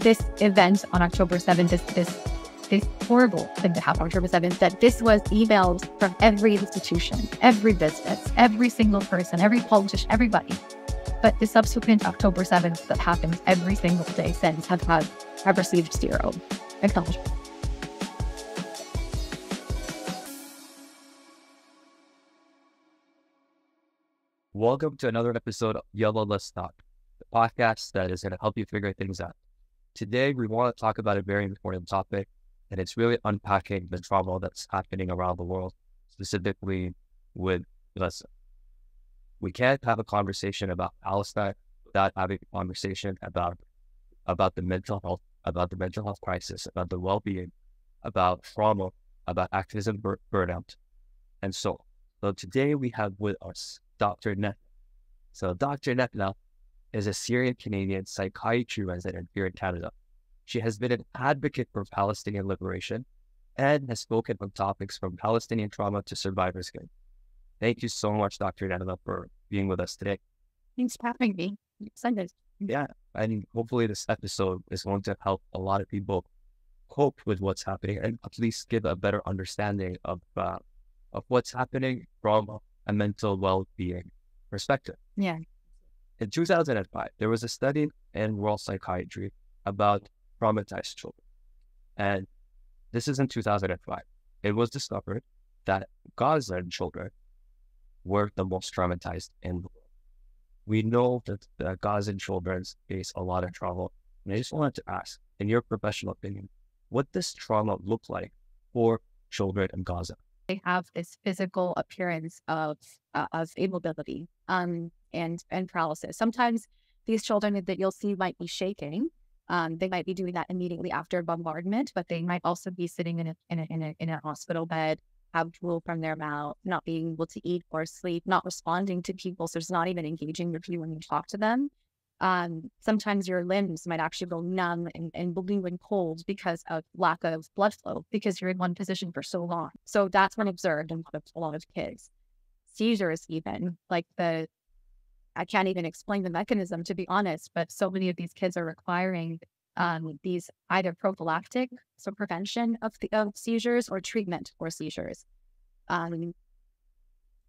this event on October 7th, this, this, this horrible thing that happened on October 7th, that this was emailed from every institution, every business, every single person, every politician, everybody. But the subsequent October 7th that happens every single day since have had have received zero acknowledgement. Welcome to another episode of Yalla Let's Talk, the podcast that is going to help you figure things out. Today, we want to talk about a very important topic, and it's really unpacking the trauma that's happening around the world, specifically with Gaza. We can't have a conversation about Palestine without having a conversation about about the mental health, about the mental health crisis, about the well-being, about trauma, about activism bur- burnout, and so. So today we have with us Dr. Nahla. So Dr. Nahla is a Syrian Canadian psychiatry resident here in Canada. She has been an advocate for Palestinian liberation and has spoken on topics from Palestinian trauma to survivor's guilt. Thank you so much, Dr. Nahla, for being with us today. Thanks for having me. I'm excited. Yeah, and hopefully this episode is going to help a lot of people cope with what's happening and at least give a better understanding of uh, of what's happening from a mental well-being perspective. Yeah. In 2005, there was a study in World Psychiatry about traumatized children. And this is in 2005. It was discovered that Gazan children were the most traumatized in the world. We know that the Gazan children face a lot of trauma. And I just wanted to ask, in your professional opinion, what does trauma look like for children in Gaza? They have this physical appearance of uh, of immobility um, and and paralysis. Sometimes these children that you'll see might be shaking. Um, they might be doing that immediately after bombardment, but they might also be sitting in a in a in a, in a hospital bed, have drool from their mouth, not being able to eat or sleep, not responding to people, so it's not even engaging with you when you talk to them um, sometimes your limbs might actually go numb and, and blue and cold because of lack of blood flow because you're in one position for so long. So that's been observed in a lot of kids. Seizures, even like the, I can't even explain the mechanism to be honest, but so many of these kids are requiring um, these either prophylactic, so prevention of the of seizures, or treatment for seizures. Um,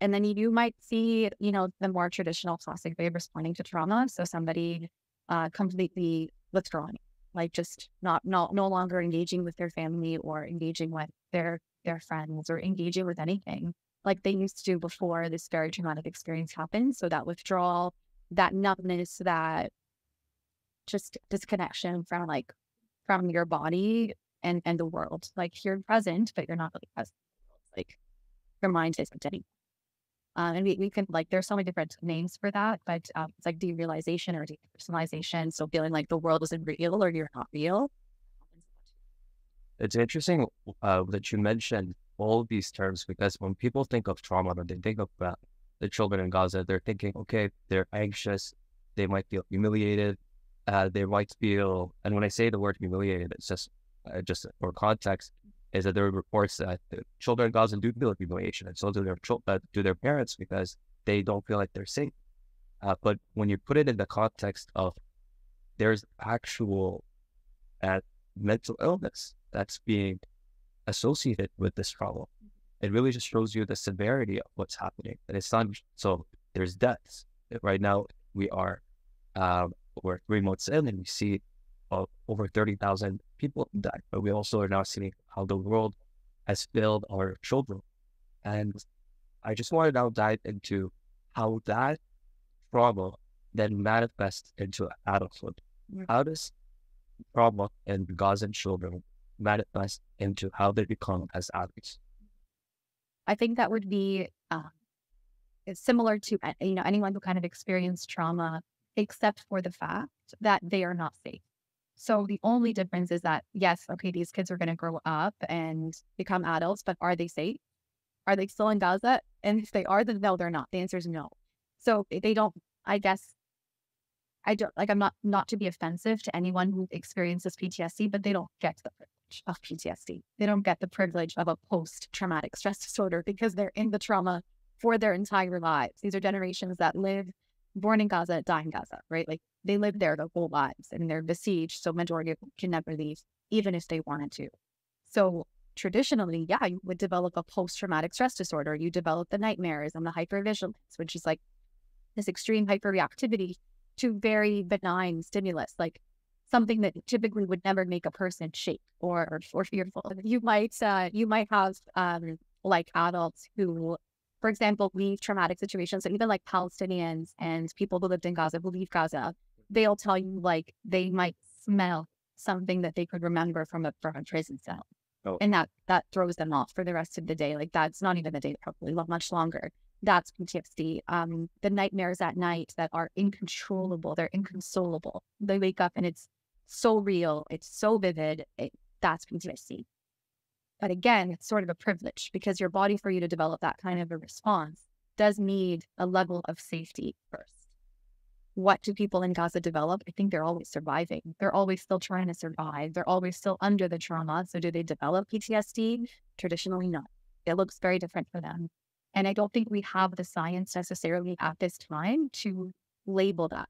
and then you might see, you know, the more traditional classic way of responding to trauma. So somebody uh, completely withdrawing, like just not not no longer engaging with their family or engaging with their their friends or engaging with anything like they used to before this very traumatic experience happened. So that withdrawal, that numbness, that just disconnection from like from your body and and the world. Like you're present, but you're not really present. Like your mind isn't anymore. Um, and we, we can like there's so many different names for that, but um, it's like derealization or depersonalization. So feeling like the world isn't real or you're not real. It's interesting uh, that you mentioned all these terms because when people think of trauma, when they think of uh, the children in Gaza, they're thinking, okay, they're anxious, they might feel humiliated, uh, they might feel, and when I say the word humiliated, it's just uh, just for context, is that there are reports that children in Gaza do feel humiliation, and so do their uh, do their parents because they don't feel like they're safe. Uh, but when you put it in the context of there's actual uh, mental illness that's being associated with this problem, it really just shows you the severity of what's happening. And it's not so there's deaths right now. We are um, we're three months in, and we see uh, over thirty thousand people died. But we also are now seeing how the world has failed our children. And I just want to now dive into how that trauma then manifests into adulthood. Mm-hmm. How does trauma in Gazan children manifest into how they become as adults? I think that would be uh, similar to you know anyone who kind of experienced trauma, except for the fact that they are not safe. So the only difference is that, yes, okay, these kids are going to grow up and become adults, but are they safe? Are they still in Gaza? And if they are, then no, they're not. The answer is no. So they don't, I guess, I don't like, I'm not, not to be offensive to anyone who experiences PTSD, but they don't get the privilege of PTSD. They don't get the privilege of a post traumatic stress disorder because they're in the trauma for their entire lives. These are generations that live born in Gaza, die in Gaza, right? Like they live there their whole lives and they're besieged. So majority can never leave, even if they wanted to. So traditionally, yeah, you would develop a post-traumatic stress disorder. You develop the nightmares and the hypervigilance, which is like this extreme hyperreactivity to very benign stimulus, like something that typically would never make a person shake or or fearful. You might uh, you might have um, like adults who, for example, leave traumatic situations, and even like Palestinians and people who lived in Gaza who leave Gaza, they'll tell you like they might smell something that they could remember from a from a prison cell. Oh. And that that throws them off for the rest of the day. Like that's not even the day, probably much longer. That's PTSD. Um, the nightmares at night that are incontrollable, they're inconsolable. They wake up and it's so real, it's so vivid. It, that's PTSD. But again, it's sort of a privilege because your body, for you to develop that kind of a response, does need a level of safety first what do people in Gaza develop? I think they're always surviving. They're always still trying to survive. They're always still under the trauma. So, do they develop PTSD? Traditionally, not. It looks very different for them. And I don't think we have the science necessarily at this time to label that.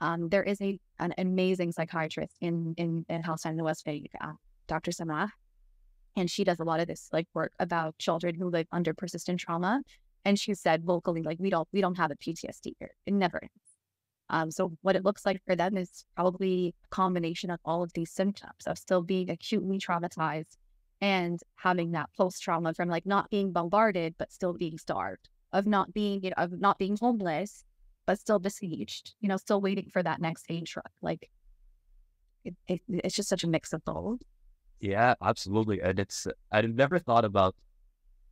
Um, there is a an amazing psychiatrist in in, in Palestine in the West Bank, uh, Dr. Samah, and she does a lot of this like work about children who live under persistent trauma. And she said vocally, like we don't we don't have a PTSD here. It never is. Um, so what it looks like for them is probably a combination of all of these symptoms of still being acutely traumatized and having that post trauma from like not being bombarded but still being starved, of not being you know, of not being homeless but still besieged, you know, still waiting for that next aid truck. Like it, it, it's just such a mix of both. Yeah, absolutely. And it's I've never thought about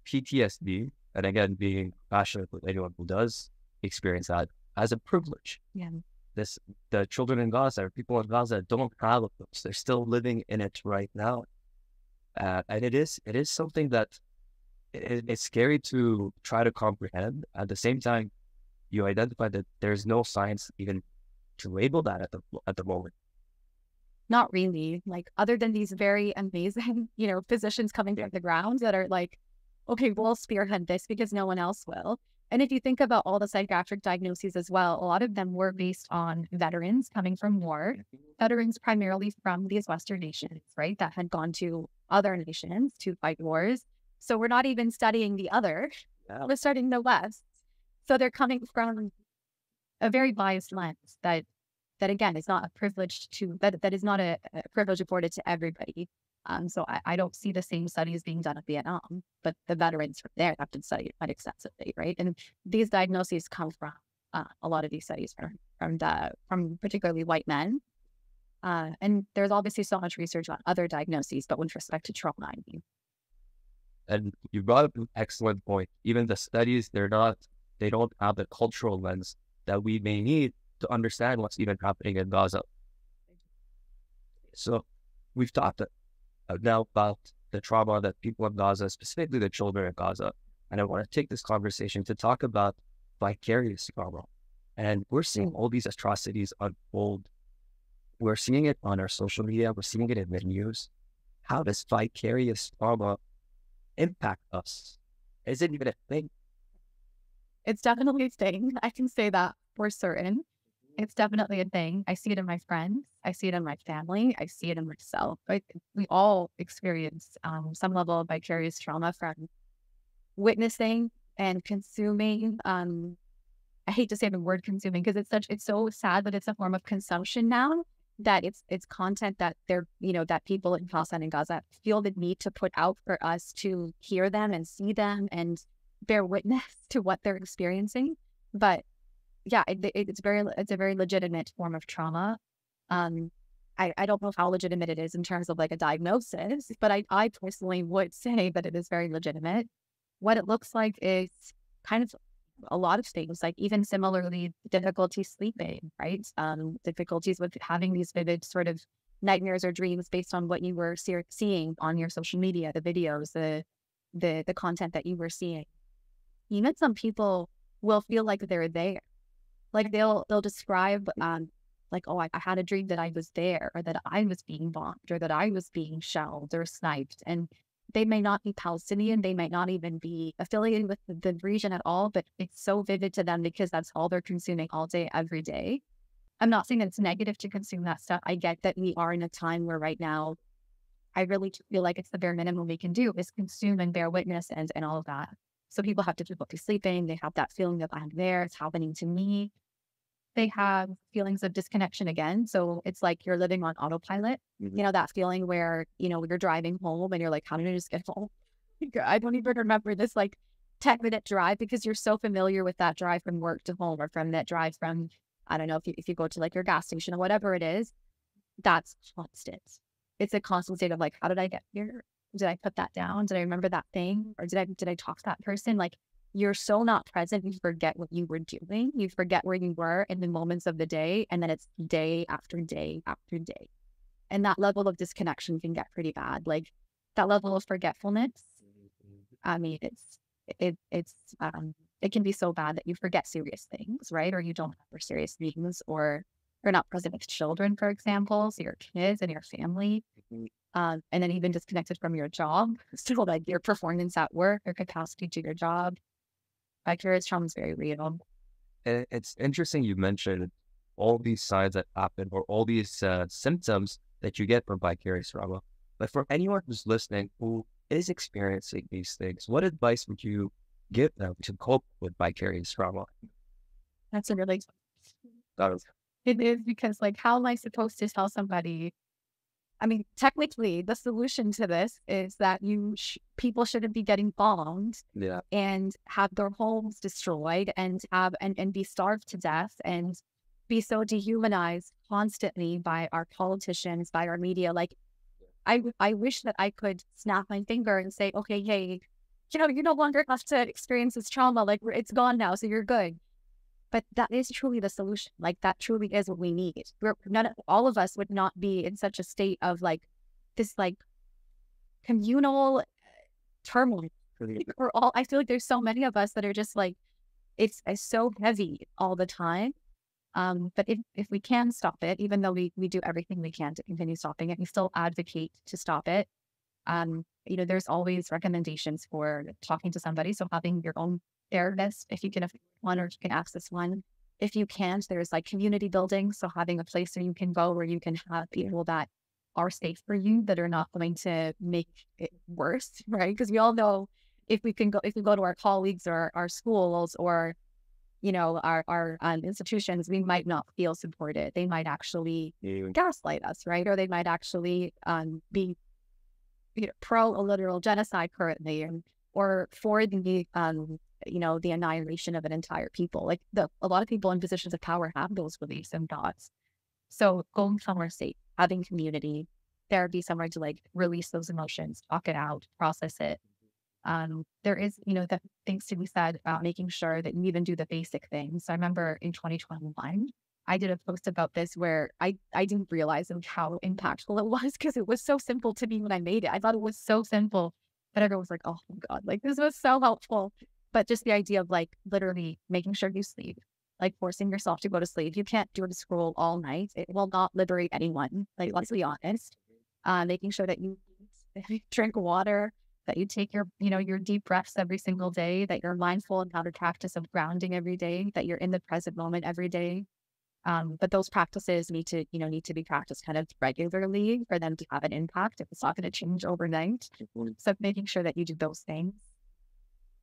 PTSD, and again, being passionate with anyone who does experience that as a privilege. Yeah. This the children in Gaza, people in Gaza don't have those. They're still living in it right now, uh, and it is it is something that it, it's scary to try to comprehend. At the same time, you identify that there's no science even to label that at the at the moment. Not really. Like other than these very amazing, you know, physicians coming from the ground that are like, okay, we'll spearhead this because no one else will. And if you think about all the psychiatric diagnoses as well, a lot of them were based on veterans coming from war, mm-hmm. veterans primarily from these Western nations, right, that had gone to other nations to fight wars. So we're not even studying the other, yeah. we're studying the West. So they're coming from a very biased lens that that again is not a privilege to that that is not a, a privilege afforded to everybody. Um, so I, I, don't see the same studies being done at Vietnam, but the veterans from there have been studied quite extensively, right? And these diagnoses come from uh, a lot of these studies from from the from particularly white men. Uh, and there's obviously so much research on other diagnoses, but with respect to trauma, I mean. And you brought up an excellent point. Even the studies, they're not, they don't have the cultural lens that we may need to understand what's even happening in Gaza. So we've talked now about the trauma that people in Gaza, specifically the children in Gaza. And I want to take this conversation to talk about vicarious trauma. And we're seeing all these atrocities unfold. We're seeing it on our social media, we're seeing it in the news. How does vicarious trauma impact us? Is it even a thing? It's definitely a thing. I can say that for certain. It's definitely a thing. I see it in my friends. I see it in my family. I see it in myself. But we all experience um, some level of vicarious trauma from witnessing and consuming. Um, I hate to say the word consuming because it's such it's so sad that it's a form of consumption now that it's it's content that they're you know that people in Palestine and Gaza feel the need to put out for us to hear them and see them and bear witness to what they're experiencing. But yeah, it, it's very it's a very legitimate form of trauma. Um, I, I don't know how legitimate it is in terms of like a diagnosis, but I, I personally would say that it is very legitimate. What it looks like is kind of a lot of things, like even similarly difficulty sleeping, right? Um, difficulties with having these vivid sort of nightmares or dreams based on what you were see- seeing on your social media, the videos, the the the content that you were seeing. Even some people will feel like they're there like they'll they'll describe um like, oh, I, I had a dream that I was there or that I was being bombed or that I was being shelled or sniped. And they may not be Palestinian. They might not even be affiliated with the, the region at all, but it's so vivid to them because that's all they're consuming all day, every day. I'm not saying that it's negative to consume that stuff. I get that we are in a time where right now, I really feel like it's the bare minimum we can do is consume and bear witness and, and all of that. So people have difficulty sleeping. They have that feeling of I'm there. It's happening to me. They have feelings of disconnection again. So it's like you're living on autopilot. Mhm. You know, that feeling where, you know, you're driving home and you're like, how did I just get home? I don't even remember this like 10 minute drive because you're so familiar with that drive from work to home or from that drive from, I don't know, if you, if you go to like your gas station or whatever it is, that's constant. It's a constant state of like, how did I get here? Did I put that down? Did I remember that thing? Or did I, did I talk to that person? Like you're so not present. You forget what you were doing. You forget where you were in the moments of the day. And then it's day after day after day. And that level of disconnection can get pretty bad. Like that level of forgetfulness. I mean, it's, it, it's, um, it can be so bad that you forget serious things, right? Or you don't remember serious things or you're not present with children, for example. So your kids and your family Mhm. Um, and then even disconnected from your job. So like your performance at work, your capacity to your job. Vicarious trauma is very real. And it's interesting you mentioned all these signs that happen or all these uh, symptoms that you get from vicarious trauma. But for anyone who's listening who is experiencing these things, what advice would you give them to cope with vicarious trauma? That's a really That is- it is because like how am I supposed to tell somebody? I mean, technically, the solution to this is that you sh- people shouldn't be getting bombed yeah. and have their homes destroyed and have and, and be starved to death and be so dehumanized constantly by our politicians, by our media. Like I I wish that I could snap my finger and say, okay, hey, you know, you no longer have to experience this trauma. Like it's gone now, so you're good. But that is truly the solution. Like that truly is what we need. We're none of, all of us would not be in such a state of like this like communal turmoil we're all I feel like there's so many of us that are just like it's, it's so heavy all the time. Um, but if, if we can stop it, even though we, we do everything we can to continue stopping it, we still advocate to stop it. Um, you know, there's always recommendations for talking to somebody. So having your own therapist, if you can afford one or if you can access one. If you can't, there's like community building. So having a place where you can go where you can have people that are safe for you that are not going to make it worse, right? Because we all know if we can go if we go to our colleagues or our schools or you know our our um, institutions we might not feel supported they might actually gaslight us right or they might actually um, be you know pro a literal genocide currently and or for the um you know the annihilation of an entire people like the a lot of people in positions of power have those beliefs and thoughts so going somewhere safe having community therapy somewhere to like release those emotions talk it out process it um, there is, you know, the things to be said about making sure that you even do the basic things. I remember in 2021, I did a post about this where I, I didn't realize how impactful it was because it was so simple to me when I made it. I thought it was so simple, but everyone was like, oh my God, like this was so helpful. But just the idea of like literally making sure you sleep, like forcing yourself to go to sleep. You can't do a scroll all night. It will not liberate anyone. Like, let's be honest. Uh, making sure that you drink water, that you take your, you know, your deep breaths every single day, that you're mindful and have a practice of grounding every day, that you're in the present moment every day. Um, but those practices need to, you know, need to be practiced kind of regularly for them to have an impact. If it's not going to change overnight, so making sure that you do those things.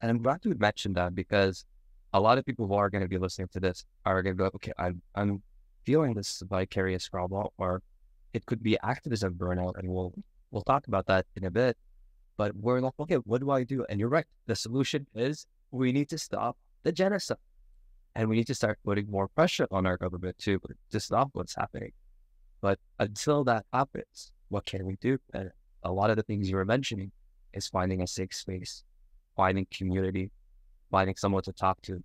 And I'm glad you mentioned that because a lot of people who are going to be listening to this are going to go, okay, I'm, I'm feeling this vicarious trauma, or it could be activism burnout, and we'll we'll talk about that in a bit. But we're like, okay, what do I do? And you're right. The solution is we need to stop the genocide, and we need to start putting more pressure on our government to to stop what's happening. But until that happens, what can we do? And a lot of the things you were mentioning is finding a safe space, finding community, finding someone to talk to.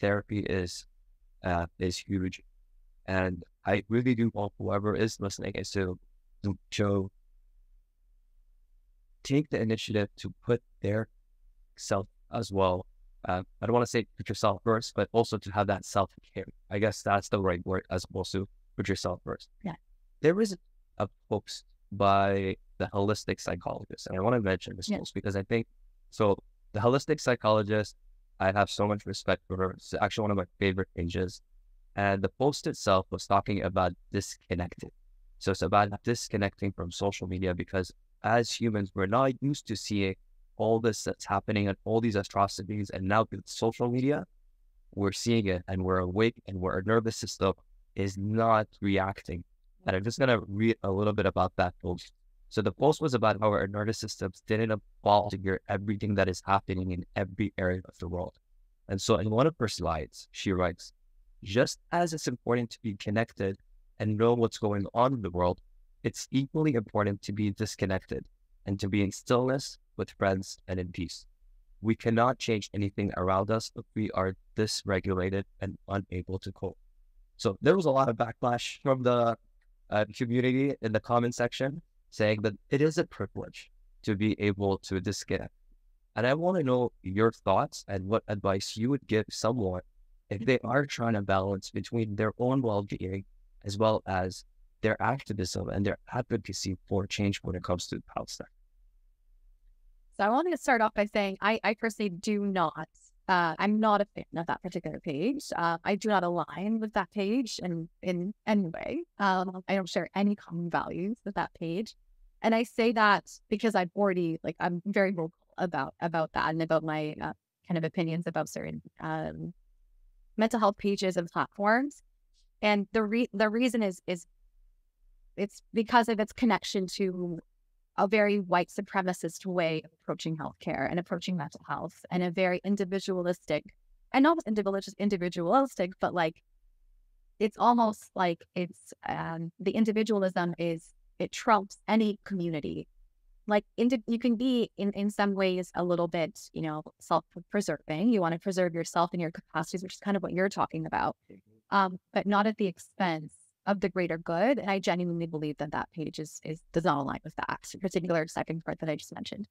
Therapy is uh, is huge, and I really do hope whoever is listening is to to show take the initiative to put their self as well. Uh, I don't want to say put yourself first, but also to have that self care. I guess that's the right word as opposed to put yourself first. Yeah. There is a post by the holistic psychologist, and I want to mention this Yeah. post because I think so. The holistic psychologist, I have so much respect for her. It's actually one of my favorite pages. And the post itself was talking about disconnected. So it's about disconnecting from social media because as humans, we're not used to seeing all this that's happening and all these atrocities. And now with social media, we're seeing it and we're awake and our nervous system is not reacting. And I'm just going to read a little bit about that post. So the post was about how our nervous systems didn't evolve to hear everything that is happening in every area of the world. And so in one of her slides, she writes, just as it's important to be connected and know what's going on in the world, it's equally important to be disconnected and to be in stillness with friends and in peace. We cannot change anything around us if we are dysregulated and unable to cope. So there was a lot of backlash from the uh, community in the comment section saying that it is a privilege to be able to disconnect. And I want to know your thoughts and what advice you would give someone if they are trying to balance between their own well-being as well as their activism and their advocacy for change when it comes to Palestine. So I wanted to start off by saying I, I personally do not, uh, I'm not a fan of that particular page. Uh, I do not align with that page in, in any way. Um, I don't share any common values with that page. And I say that because I've already, like, I'm very vocal about, about that and about my uh, kind of opinions about certain um, mental health pages and platforms. And the re- the reason is is it's because of its connection to a very white supremacist way of approaching healthcare and approaching mental health and a very individualistic and not individualistic, but like it's almost like it's um, the individualism is it trumps any community. Like you can be in, in some ways a little bit, you know, self-preserving. You want to preserve yourself and your capacities, which is kind of what you're talking about, mm-hmm. um, but not at the expense of the greater good. And I genuinely believe that that page is, is does not align with that particular second part that I just mentioned.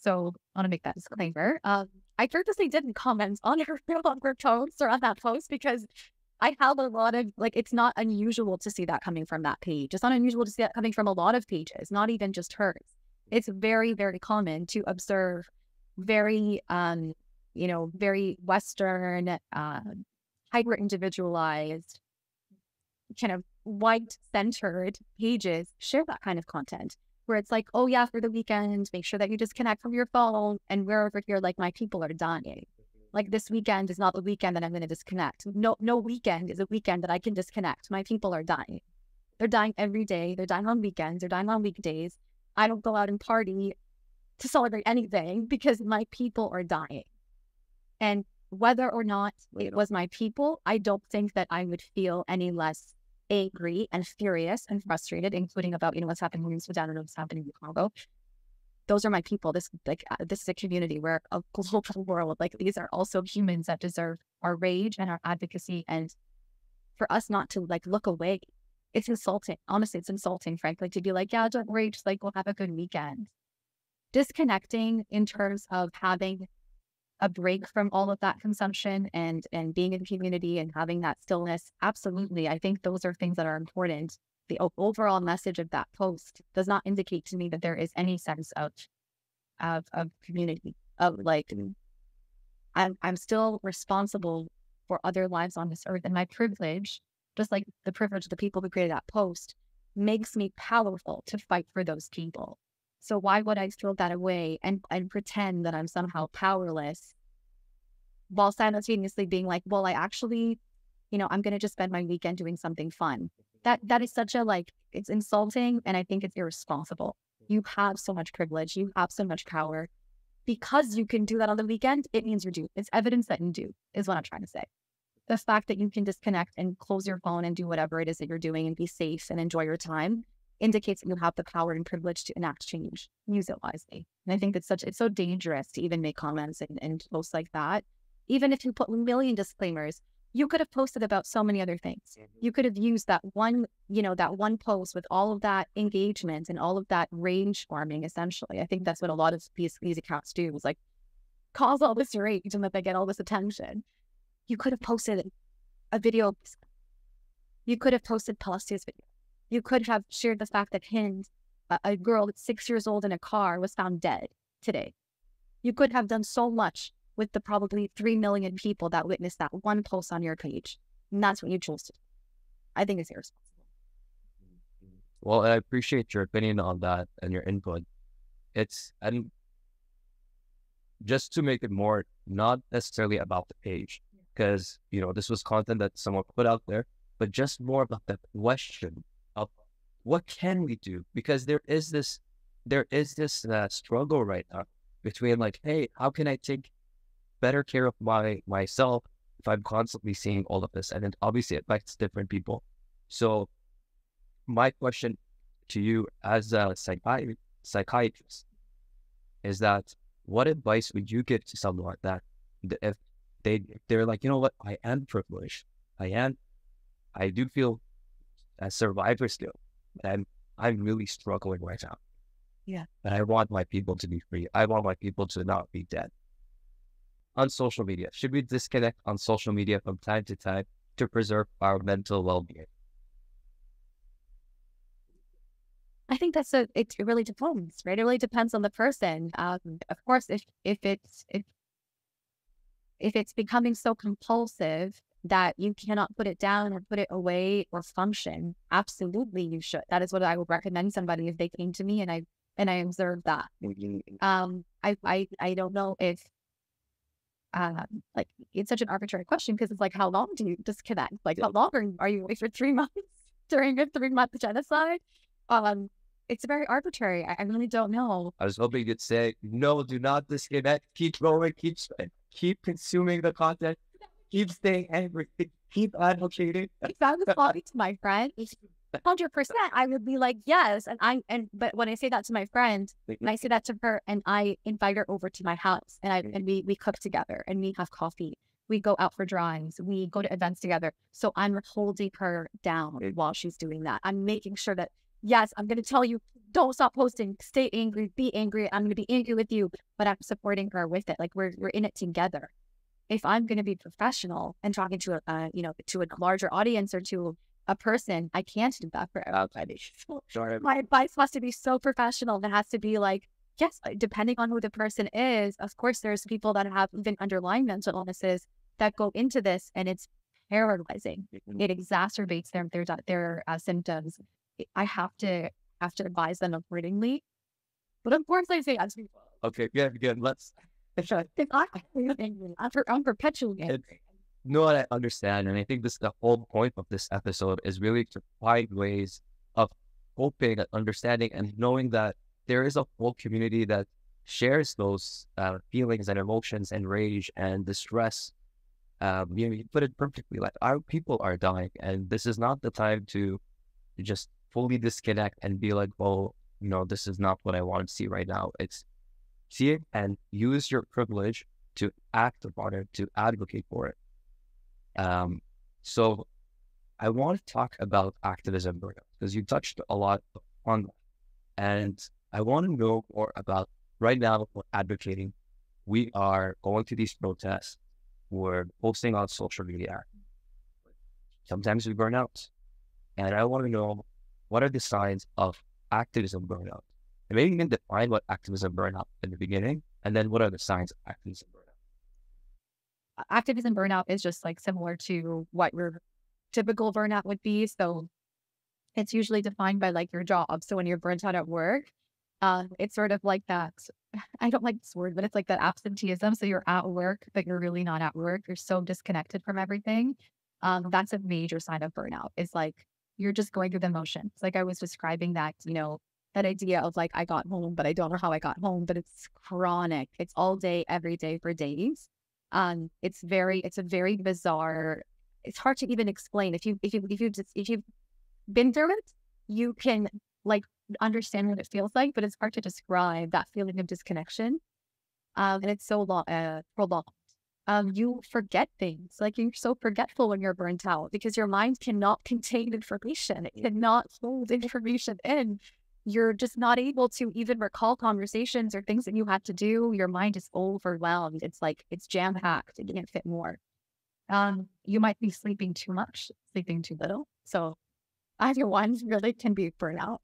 So I want to make that disclaimer. Um, I purposely didn't comment on her, on her post or on that post because I have a lot of like it's not unusual to see that coming from that page. It's not unusual to see that coming from a lot of pages, not even just hers. It's very, very common to observe very um, you know, very Western, uh, hyper individualized kind of white centered pages share that kind of content where it's like, oh yeah, for the weekend, make sure that you disconnect from your phone. And we're over here like my people are dying. Like this weekend is not the weekend that I'm going to disconnect. No, no weekend is a weekend that I can disconnect. My people are dying. They're dying every day. They're dying on weekends. They're dying on weekdays. I don't go out and party to celebrate anything because my people are dying. And whether or not it was my people, I don't think that I would feel any less angry and furious and frustrated, including about you know what's happening in Sudan and what's happening in Congo. Those are my people. This like uh, this is a community where a global world. Like these are also humans that deserve our rage and our advocacy, and for us not to like look away. It's insulting. Honestly, it's insulting, frankly, to be like, yeah, don't worry, just like we'll have a good weekend. Disconnecting in terms of having a break from all of that consumption and and being in community and having that stillness absolutely i think those are things that are important the overall message of that post does not indicate to me that there is any sense of of, of community of like I'm, I'm still responsible for other lives on this earth and my privilege just like the privilege of the people who created that post makes me powerful to fight for those people so why would I throw that away and, and pretend that I'm somehow powerless while simultaneously being like, well, I actually, you know, I'm going to just spend my weekend doing something fun. That that is such a like it's insulting and I think it's irresponsible. You have so much privilege, you have so much power. Because you can do that on the weekend, it means you do. It's evidence that you do, is what I'm trying to say. The fact that you can disconnect and close your phone and do whatever it is that you're doing and be safe and enjoy your time indicates that you have the power and privilege to enact change. Use it wisely. And I think it's such it's so dangerous to even make comments and, and posts like that. Even if you put a million disclaimers, you could have posted about so many other things. Mm-hmm. You could have used that one, you know, that one post with all of that engagement and all of that rage farming, essentially. I think that's what a lot of these, these accounts do is like cause all this rage and that they get all this attention. You could have posted a video. You could have posted Palestina's video you could have shared the fact that Hind, a, a girl that's six years old in a car, was found dead today. You could have done so much with the probably 3 million people that witnessed that one post on your page. And that's what you chose to do. I think it's irresponsible. Well, I appreciate your opinion on that and your input. It's and just to make it more not necessarily about the page, because you know this was content that someone put out there, but just more about the question of what can we do? Because there is this there is this uh, struggle right now between like, hey, how can I take better care of my myself if I'm constantly seeing all of this, and it obviously it affects different people. So, my question to you as a psychi- psychiatrist is that what advice would you give to someone that if they they're like, you know what, I am privileged, I am, I do feel a survivor still. And I'm I'm really struggling right now. Yeah. And I want my people to be free. I want my people to not be dead. On social media, should we disconnect on social media from time to time to preserve our mental well being? I think that's a it really depends, right? It really depends on the person. Um, of course, if if it's if if it's becoming so compulsive that you cannot put it down or put it away or function, absolutely you should. That is what I would recommend somebody if they came to me and I and I observed that. Um, I I I don't know if uh, like it's such an arbitrary question because it's like how long do you disconnect? Like how long are you, are you away for three months during a three month genocide? Um, it's very arbitrary. I, I, really don't know. I was hoping you'd say no. Do not disconnect. Keep going. Keep keep consuming the content. Keep staying angry. Keep advocating. If I was talking to my friend, hundred percent, I would be like, yes. And I and but when I say that to my friend, and I say that to her, and I invite her over to my house, and I and we we cook together, and we have coffee. We go out for drawings. We go to events together. So I'm holding her down while she's doing that. I'm making sure that yes, I'm going to tell you, don't stop posting. Stay angry. Be angry. I'm going to be angry with you, but I'm supporting her with it. Like we're we're in it together. If I'm going to be professional and talking to a uh, you know to a larger audience or to a person, I can't do that for everybody. Sure. My advice has to be so professional. It has to be like, yes, uh, depending on who the person is, of course, there's people that have even underlying mental illnesses that go into this and it's paralyzing. Mm-hmm. It exacerbates their their their uh, symptoms. I have to have to advise them accordingly. But of course, I say as people. Okay, good, good. Let's. If I, I'm, I'm perpetually angry no, I understand. And I think this the whole point of this episode is really to find ways of coping and understanding and knowing that there is a whole community that shares those uh, feelings and emotions and rage and distress. Um, you know, you put it perfectly. Like our people are dying, and this is not the time to just fully disconnect and be like, "Well, you know, this is not what I want to see right now." It's see it and use your privilege to act upon it, to advocate for it. Um, so I want to talk about activism burnout because you touched a lot on that. And I want to know more about right now we're advocating. We are going to these protests. We're posting on social media. Sometimes we burn out. And I want to know what are the signs of activism burnout? And maybe you can define what activism burnout in the beginning, and then what are the signs of activism burnout? Activism burnout is just like similar to what your typical burnout would be. So it's usually defined by like your job. So when you're burnt out at work, uh, it's sort of like that. I don't like this word, but it's like that absenteeism. So you're at work, but you're really not at work. You're so disconnected from everything. Um, that's a major sign of burnout. It's like you're just going through the motions. Like I was describing that, you know, that idea of like I got home, but I don't know how I got home. But it's chronic. It's all day, every day for days. Um, it's very, it's a very bizarre. It's hard to even explain. If you, if you, if you, if you've been through it, you can like understand what it feels like, but it's hard to describe that feeling of disconnection. Um, and it's so long, uh, prolonged. Um, you forget things. Like you're so forgetful when you're burnt out because your mind cannot contain information. It cannot hold information in you're just not able to even recall conversations or things that you had to do. Your mind is overwhelmed. It's like it's jam packed. It can't fit more. Um, you might be sleeping too much, sleeping too little. So either one really can be burnout.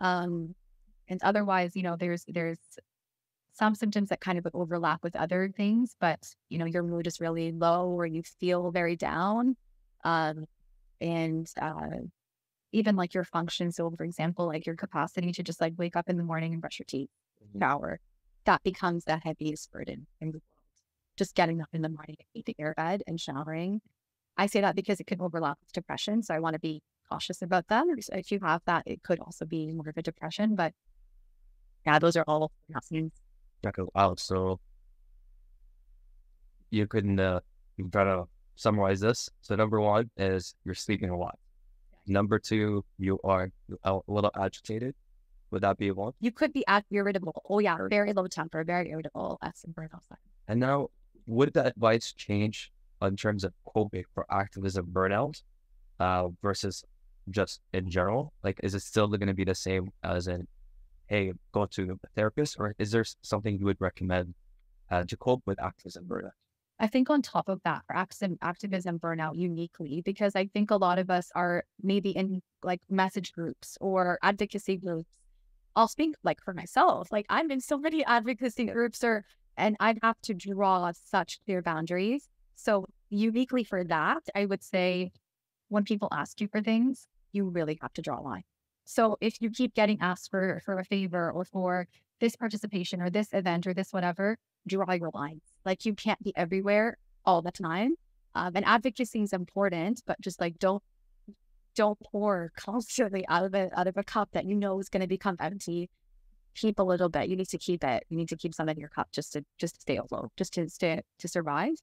Um, and otherwise, you know, there's there's some symptoms that kind of overlap with other things, but you know, your mood is really low or you feel very down. Um, and uh, even like your function. So, for example, like your capacity to just like wake up in the morning and brush your teeth, Mhm. shower, that becomes the heaviest burden in the world. Just getting up in the morning and eating your bed and showering. I say that because it can overlap with depression. So I want to be cautious about that. If you have that, it could also be more of a depression. But yeah, those are all. Okay, wow. So you can uh, try to summarize this. So number one is you're sleeping a lot. Number two, you are a little agitated. Would that be one? You could be at irritable. Oh yeah, very low temper, very irritable. That's burnout sign. And now, would the advice change in terms of coping for activism burnout uh, versus just in general? Like, is it still going to be the same as in, hey, go to a therapist, or is there something you would recommend uh, to cope with activism burnout? I think on top of that, for activism, activism burnout uniquely, because I think a lot of us are maybe in like message groups or advocacy groups. I'll speak like for myself, like I'm in so many advocacy groups or, and I'd have to draw such clear boundaries. So uniquely for that, I would say when people ask you for things, you really have to draw a line. So if you keep getting asked for, for a favor or for this participation or this event or this whatever, draw your lines. Like you can't be everywhere all the time. Um, and advocacy is important, but just like don't don't pour constantly out of it out of a cup that you know is going to become empty. Keep a little bit. You need to keep it. You need to keep some in your cup just to just to stay afloat, just to stay to survive.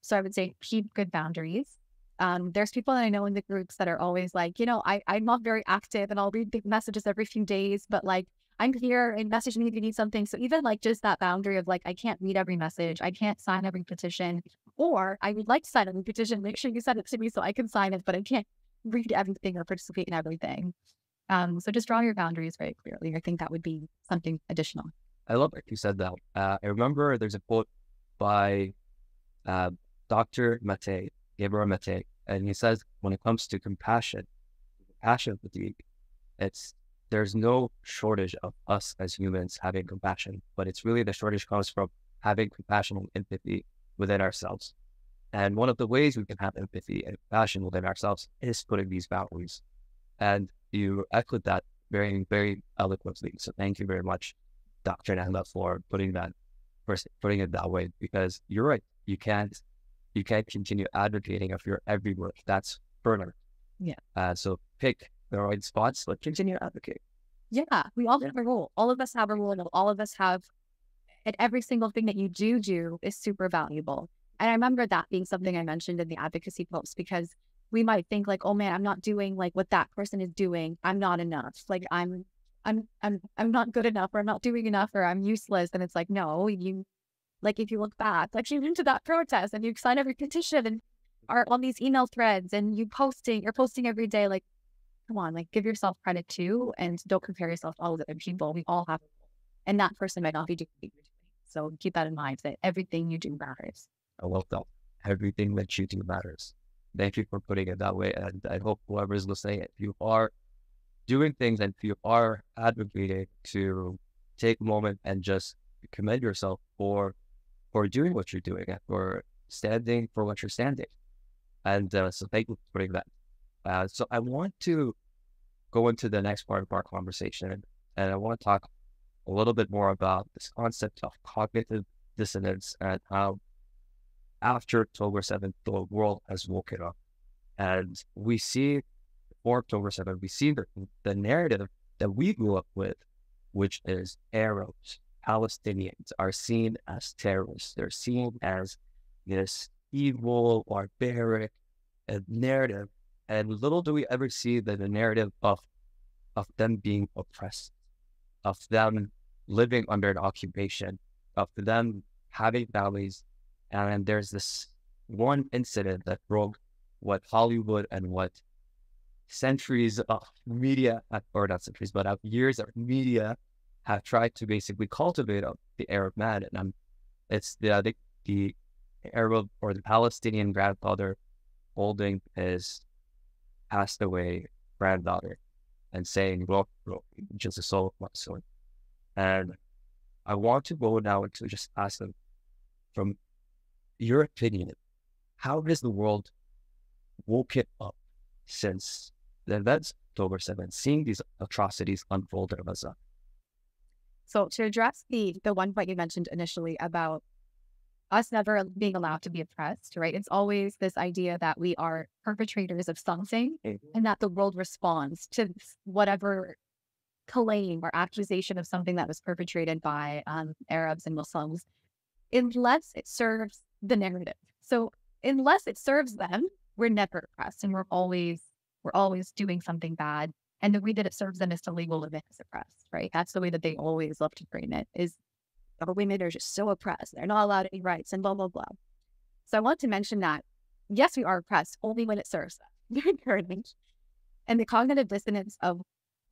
So I would say keep good boundaries. Um, there's people that I know in the groups that are always like, you know, I, I'm not very active and I'll read the messages every few days, but like I'm here and message me if you need something. So even like just that boundary of like, I can't read every message, I can't sign every petition, or I would like to sign every petition. Make sure you send it to me so I can sign it, but I can't read everything or participate in everything. Um, so just draw your boundaries very clearly. I think that would be something additional. I love that you said that. Uh, I remember there's a quote by uh, Dr. Mate, Gabriel Mate, and he says when it comes to compassion, compassion fatigue, it's there's no shortage of us as humans having compassion, but it's really the shortage comes from having compassion and empathy within ourselves. And one of the ways we can have empathy and compassion within ourselves is putting these boundaries. And you echoed that very, very eloquently. So thank you very much, Dr. Nahla, for putting that first putting it that way. Because you're right. You can't you can't continue advocating if you're everywhere. That's burner. Yeah. Uh, so pick the right spots, but continue to advocate. Yeah, we all have a role. All of us have a role, and all of us have, and every single thing that you do do is super valuable. And I remember that being something I mentioned in the advocacy post because we might think like, oh man, I'm not doing like what that person is doing. I'm not enough. Like I'm, I'm, I'm, I'm not good enough, or I'm not doing enough, or I'm useless. And it's like, no, you, like if you look back, like you went to that protest and you sign every petition and are on these email threads and you posting, you're posting every day, like come on, like give yourself credit too, and don't compare yourself to all the other people. We all have, and that person might not be doing what you're doing. So keep that in mind that everything you do matters. I love that. Everything that you do matters. Thank you for putting it that way. And I hope whoever is listening, if you are doing things and if you are advocating to take a moment and just commend yourself for for doing what you're doing and for standing for what you're standing. And uh, so thank you for putting that uh, so I want to go into the next part of our conversation, and I want to talk a little bit more about this concept of cognitive dissonance and how after October 7th, the world has woken up. And we see for October 7th, we see the, the narrative that we grew up with, which is Arabs, Palestinians are seen as terrorists. They're seen as this evil, barbaric narrative and little do we ever see the, the narrative of of them being oppressed, of them living under an occupation, of them having families. And there's this one incident that broke what Hollywood and what centuries of media, or not centuries, but of years of media have tried to basically cultivate the Arab man. And um, it's the, the, the Arab or the Palestinian grandfather holding his passed away granddaughter and saying, look, just the soul of my soul. And I want to go now to just ask them from your opinion, how does the world woken up since the events October 7th, seeing these atrocities unfold in Gaza? So to address the the one point you mentioned initially about us never being allowed to be oppressed, right? It's always this idea that we are perpetrators of something Mm-hmm. and that the world responds to whatever claim or accusation of something that was perpetrated by um, Arabs and Muslims, unless it serves the narrative. So unless it serves them, we're never oppressed and we're always we're always doing something bad. And the way that it serves them is to label women as oppressed, right? That's the way that they always love to frame it is our women are just so oppressed. They're not allowed any rights and blah, blah, blah. So I want to mention that yes, we are oppressed only when it serves them. And the cognitive dissonance of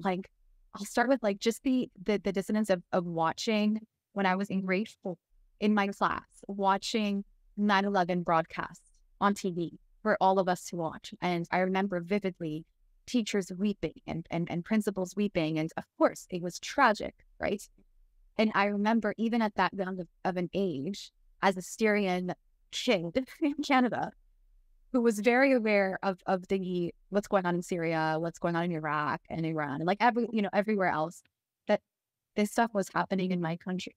like, I'll start with like just the the, the dissonance of, of watching when I was in grade four in my class, watching 9-11 broadcast on TV for all of us to watch. And I remember vividly teachers weeping and, and, and principals weeping. And of course, it was tragic, right? And I remember even at that young of, of an age, as a Syrian kid in Canada, who was very aware of of the what's going on in Syria, what's going on in Iraq and Iran, and like every you know everywhere else, that this stuff was happening in my country,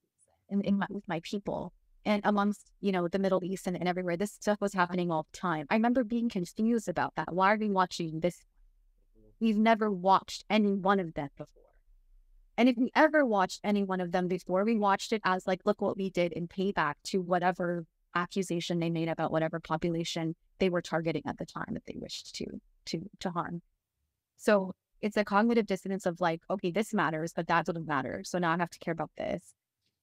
in, in my, with my people, and amongst you know the Middle East and, and everywhere. This stuff was happening all the time. I remember being confused about that. Why are we watching this? We've never watched any one of them before. And if we ever watched any one of them before, we watched it as like, look what we did in payback to whatever accusation they made about whatever population they were targeting at the time that they wished to to to harm. So it's a cognitive dissonance of like, okay, this matters, but that doesn't matter. So now I have to care about this.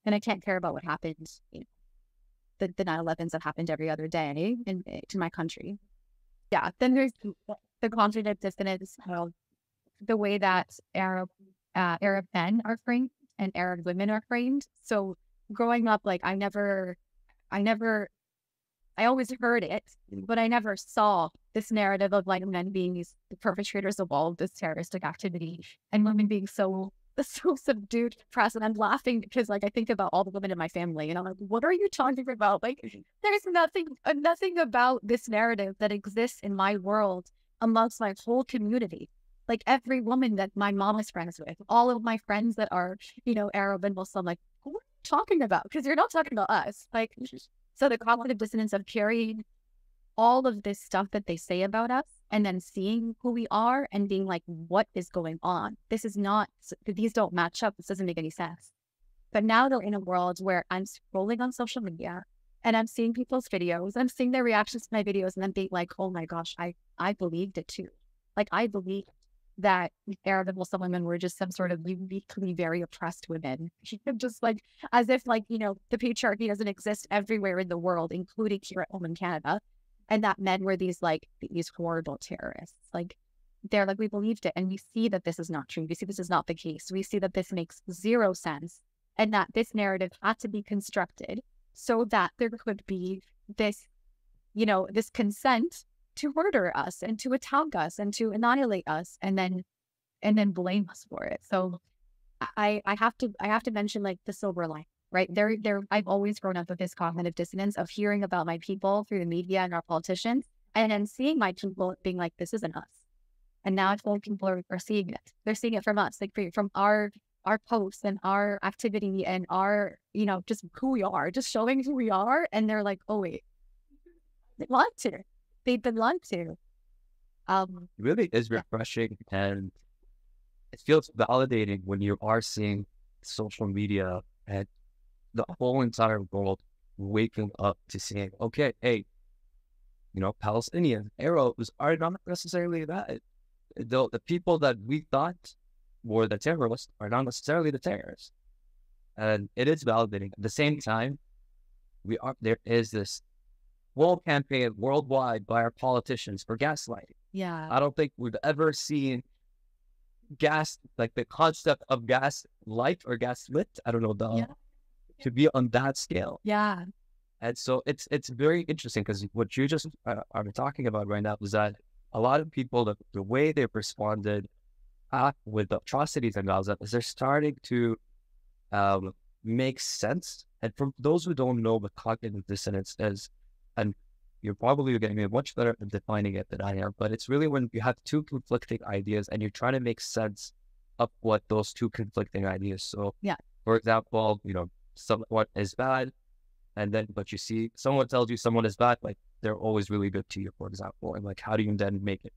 And I can't care about what happened, you know, the, the 9-11s that happened every other day in, in to my country. Yeah. Then there's the cognitive dissonance of the way that Arab uh, Arab men are framed and Arab women are framed. So growing up, like I never, I never, I always heard it, but I never saw this narrative of like men being these the perpetrators of all of this terroristic activity and women being so so subdued, depressed, and I'm laughing because like I think about all the women in my family, and I'm like, what are you talking about? Like, there's nothing, uh, nothing about this narrative that exists in my world amongst my whole community like every woman that my mom is friends with, all of my friends that are, you know, Arab and Muslim, like, what are you talking about? Because you're not talking about us. Like, so the cognitive dissonance of carrying all of this stuff that they say about us and then seeing who we are and being like, what is going on? This is not, these don't match up. This doesn't make any sense. But now they're in a world where I'm scrolling on social media and I'm seeing people's videos. I'm seeing their reactions to my videos and then being like, oh my gosh, I, I believed it too. Like I believed that Arab Muslim women were just some sort of uniquely very oppressed women. just like as if like, you know, the patriarchy doesn't exist everywhere in the world, including here at home in Canada. And that men were these like these horrible terrorists. Like they're like, we believed it. And we see that this is not true. We see this is not the case. We see that this makes zero sense. And that this narrative had to be constructed so that there could be this, you know, this consent to murder us and to attack us and to annihilate us and then and then blame us for it. So I I have to I have to mention like the silver line, right? There there I've always grown up with this cognitive dissonance of hearing about my people through the media and our politicians and then seeing my people being like, this isn't us. And now it's like people are, are seeing it. They're seeing it from us, like from our our posts and our activity and our, you know, just who we are, just showing who we are. And they're like, oh wait, they want to they've been lied to. Um, it really is refreshing and it feels validating when you are seeing social media and the whole entire world waking up to saying, okay, hey, you know, Palestinians, Arabs are not necessarily that. The, the people that we thought were the terrorists are not necessarily the terrorists. And it is validating. At the same time, we are there is this whole campaign worldwide by our politicians for gaslighting. Yeah. I don't think we've ever seen gas like the concept of gas light or gas lit. I don't know the Yeah. to be on that scale. Yeah. And so it's it's very interesting because what you just uh, are talking about right now is that a lot of people the, the way they've responded uh, with the atrocities in Gaza is they're starting to um, make sense. And for those who don't know what cognitive dissonance is, and you're probably going to be much better at defining it than I am. But it's really when you have two conflicting ideas and you're trying to make sense of what those two conflicting ideas. So, Yeah. for example, you know, someone is bad, and then but you see someone tells you someone is bad, like they're always really good to you, for example, and like how do you then make it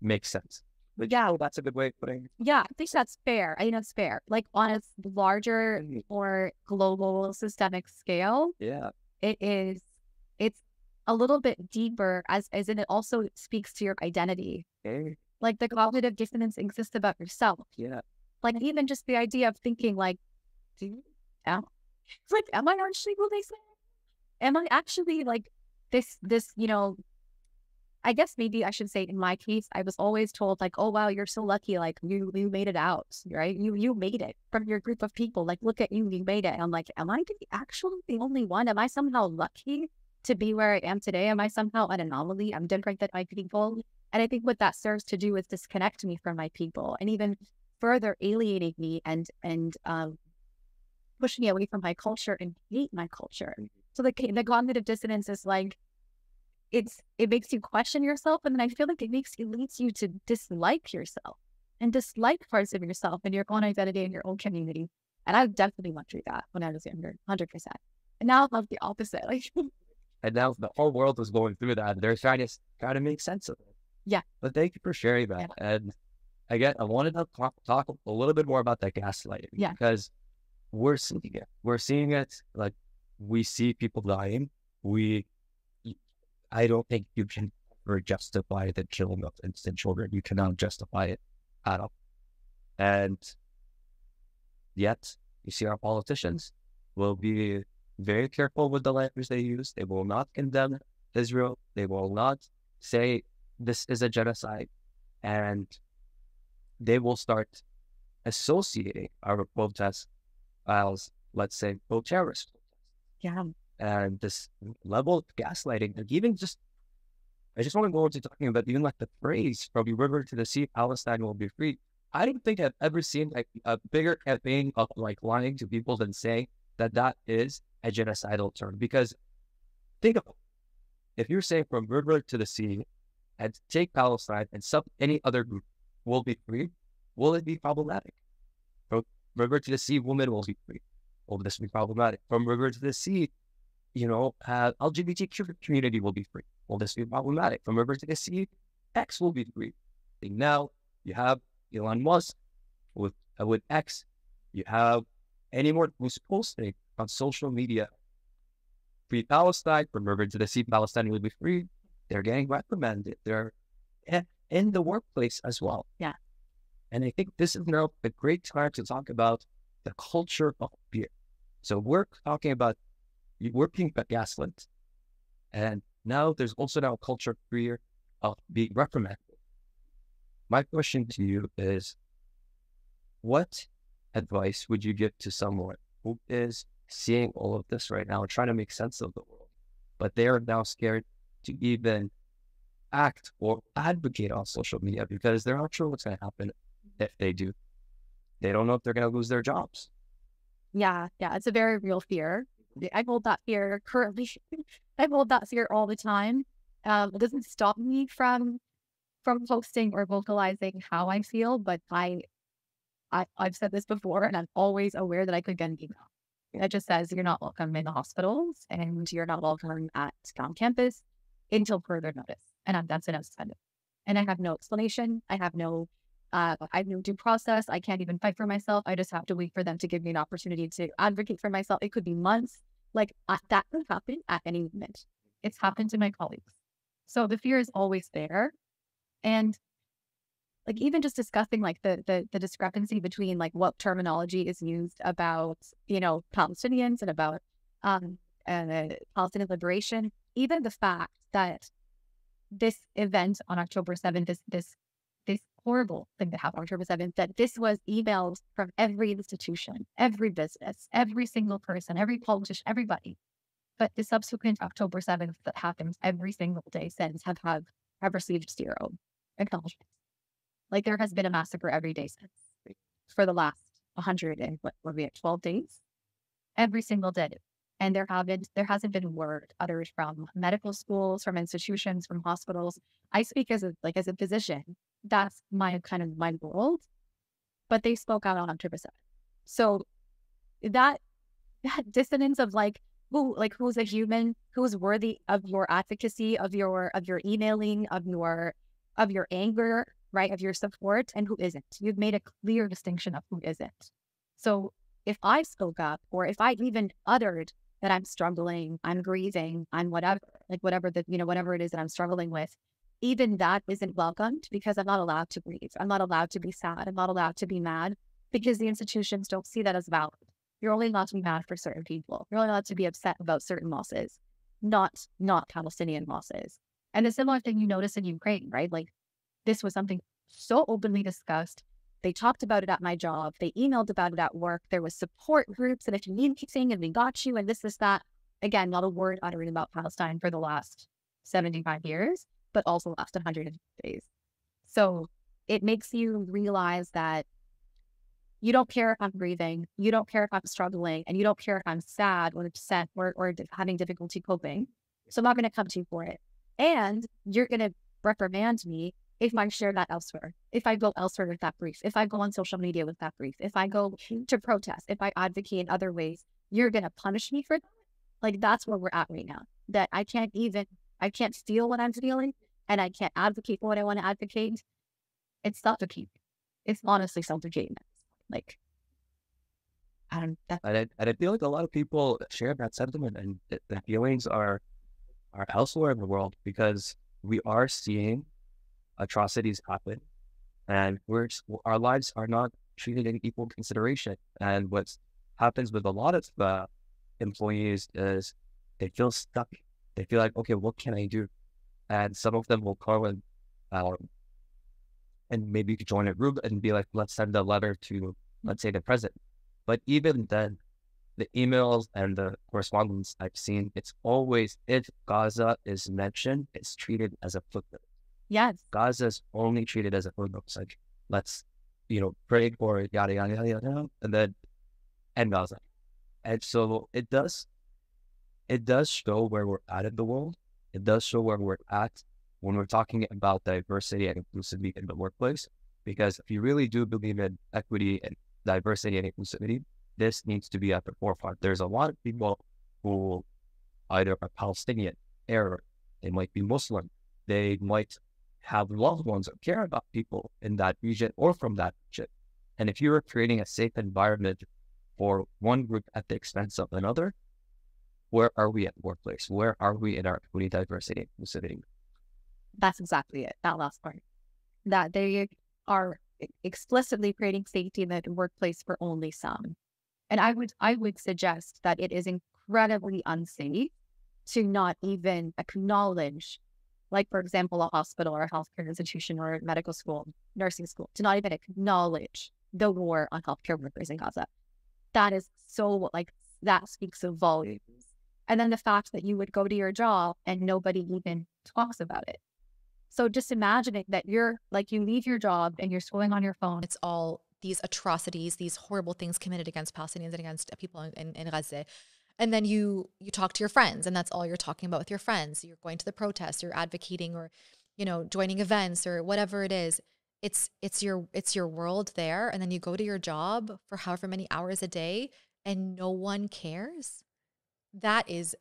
make sense? But Yeah. oh, that's a good way of putting it. Yeah, I think that's fair. I think that's fair. Like on a larger mm-hmm. or global systemic scale, Yeah. it is it's a little bit deeper as as in it also speaks to your identity. Okay. Like the cognitive dissonance exists about yourself. Yeah. Like even just the idea of thinking like, do you it's like, am I actually who they say? Am I actually like this this, you know, I guess maybe I should say in my case, I was always told like, oh wow, you're so lucky, like you you made it out, right? You you made it from your group of people. Like, look at you, you made it. I'm like, am I the, actually the only one? Am I somehow lucky to be where I am today? Am I somehow an anomaly? I'm different than my people. And I think what that serves to do is disconnect me from my people and even further alienating me and and um push me away from my culture and hate my culture. So the the cognitive dissonance is like it's it makes you question yourself, and then I feel like it makes it leads you to dislike yourself and dislike parts of yourself and your own identity and your own community. And I definitely went through that when I was younger, hundred percent. And now I love the opposite. Like And now the whole world is going through that. and They're trying to try to make sense of it. Yeah. But thank you for sharing that. And again, I wanted to talk, talk a little bit more about that gaslighting. Yeah. Because we're seeing it. We're seeing it like we see people dying. We, I don't think you can ever justify the killing of innocent children. You cannot justify it at all. And yet, you see our politicians will be very careful with the language they use. They will not condemn Israel. They will not say this is a genocide. And they will start associating our protests as, let's say, pro terrorist. yeah, And this level of gaslighting, and even just, I just want to go into talking about even like the phrase from the river to the sea, Palestine will be free. I don't think I've ever seen like a bigger campaign of like lying to people than saying that that is a genocidal term. Because think of it. If you're saying from river to the sea and take Palestine and some any other group will be free, will it be problematic? From river to the sea, women will be free. Will this be problematic? From river to the sea, you know, uh, LGBTQ community will be free. Will this be problematic? From river to the sea, X will be free. And now you have Elon Musk with uh, with X. You have anyone who's posting on social media, free Palestine, from river to the sea, Palestine will be free. They're getting reprimanded. They're in- the workplace as well. Yeah. And I think this is now a great time to talk about the culture of fear. So we're talking about we're being gaslit, and now there's also now a culture of fear of being reprimanded. My question to you is, what advice would you give to someone who is seeing all of this right now and trying to make sense of the world, but they are now scared to even act or advocate on social media because they're not sure what's going to happen if they do. They don't know if they're going to lose their jobs. yeah, yeah. It's a very real fear. I hold that fear currently. I hold that fear all the time. Um, it doesn't stop me from from posting or vocalizing how I feel, but I, I I've said this before, and I'm always aware that I could get an email that just says you're not welcome in the hospitals and you're not welcome at on campus until further notice, and I'm, that's enough it. And I have no explanation. I have no uh, I have no due process. I can't even fight for myself. I just have to wait for them to give me an opportunity to advocate for myself. It could be months. Like uh, that could happen at any moment. It's happened to my colleagues. So the fear is always there. And like even just discussing like the the the discrepancy between like what terminology is used about, you know, Palestinians and about um uh, Palestinian liberation, even the fact that this event on October 7th, this this this horrible thing that happened on October 7th, that this was emailed from every institution, every business, every single person, every politician, everybody. But the subsequent October 7th that happens every single day since have have, have received zero acknowledgement. Like there has been a massacre every day since for the last 100 and what were we at 12 days? Every single day. and there haven't there hasn't been word uttered from medical schools, from institutions, from hospitals. I speak as a like as a physician. That's my kind of my world. But they spoke out on 100%. So that that dissonance of like who like who's a human, who's worthy of your advocacy, of your of your emailing, of your of your anger, right, of your support, and who isn't. You've made a clear distinction of who isn't. So if I spoke up or if I even uttered that I'm struggling, I'm grieving, I'm whatever, like whatever the, you know, whatever it is that I'm struggling with, even that isn't welcomed because I'm not allowed to grieve. I'm not allowed to be sad. I'm not allowed to be mad because the institutions don't see that as valid. You're only allowed to be mad for certain people. You're only allowed to be upset about certain losses, not not Palestinian losses. And the similar thing you notice in Ukraine, right? Like this was something so openly discussed. They talked about it at my job. They emailed about it at work. There was support groups, and if you need anything, and we got you, and this is that. Again, not a word uttered about Palestine for the last 75 years, but also last 100 days. So it makes you realize that you don't care if I'm grieving, you don't care if I'm struggling, and you don't care if I'm sad or upset or, or having difficulty coping. So I'm not going to come to you for it. And you're going to reprimand me if I share that elsewhere, if I go elsewhere with that brief, if I go on social media with that brief, if I go mm-hmm. to protest, if I advocate in other ways, you're going to punish me for that. Like that's where we're at right now. That I can't even, I can't feel what I'm feeling and I can't advocate for what I want to advocate. It's suffocating. It's honestly suffocating. Like, I don't. And I, and I feel like a lot of people share that sentiment, and the feelings are are elsewhere in the world because we are seeing atrocities happen, and we're our lives are not treated in equal consideration. And what happens with a lot of uh, employees is they feel stuck. They feel like, okay, what can I do? And some of them will call and um, and maybe join a group and be like, let's send a letter to, let's say, the president. But even then, the emails and the correspondence I've seen, it's always if Gaza is mentioned, it's treated as a footnote. Yes. Gaza is only treated as a footnote. It's like, let's, you know, pray for yada, yada, yada, yada, and then end Gaza. And so it does, it does show where we're at in the world. It does show where we're at when we're talking about diversity and inclusivity in the workplace. Because if you really do believe in equity and diversity and inclusivity, this needs to be at the forefront. There's a lot of people who either are Palestinian, Arab, they might be Muslim, they might have loved ones or care about people in that region or from that region. And if you're creating a safe environment for one group at the expense of another, where are we at workplace? Where are we in our equity, diversity, inclusivity? That's exactly it. That last part. That they are explicitly creating safety in the workplace for only some. And I would I would suggest that it is incredibly unsafe to not even acknowledge, like for example, a hospital or a healthcare institution or a medical school, nursing school, to not even acknowledge the war on healthcare workers in Gaza. That is so like that speaks of volumes. And then the fact that you would go to your job and nobody even talks about it. So just imagining that you're like you leave your job and you're scrolling on your phone. It's all these atrocities, these horrible things committed against Palestinians and against people in, in Gaza. And then you you talk to your friends, and that's all you're talking about with your friends. You're going to the protest, you're advocating, or you know, joining events or whatever it is. It's it's your it's your world there, and then you go to your job for however many hours a day, and no one cares. That is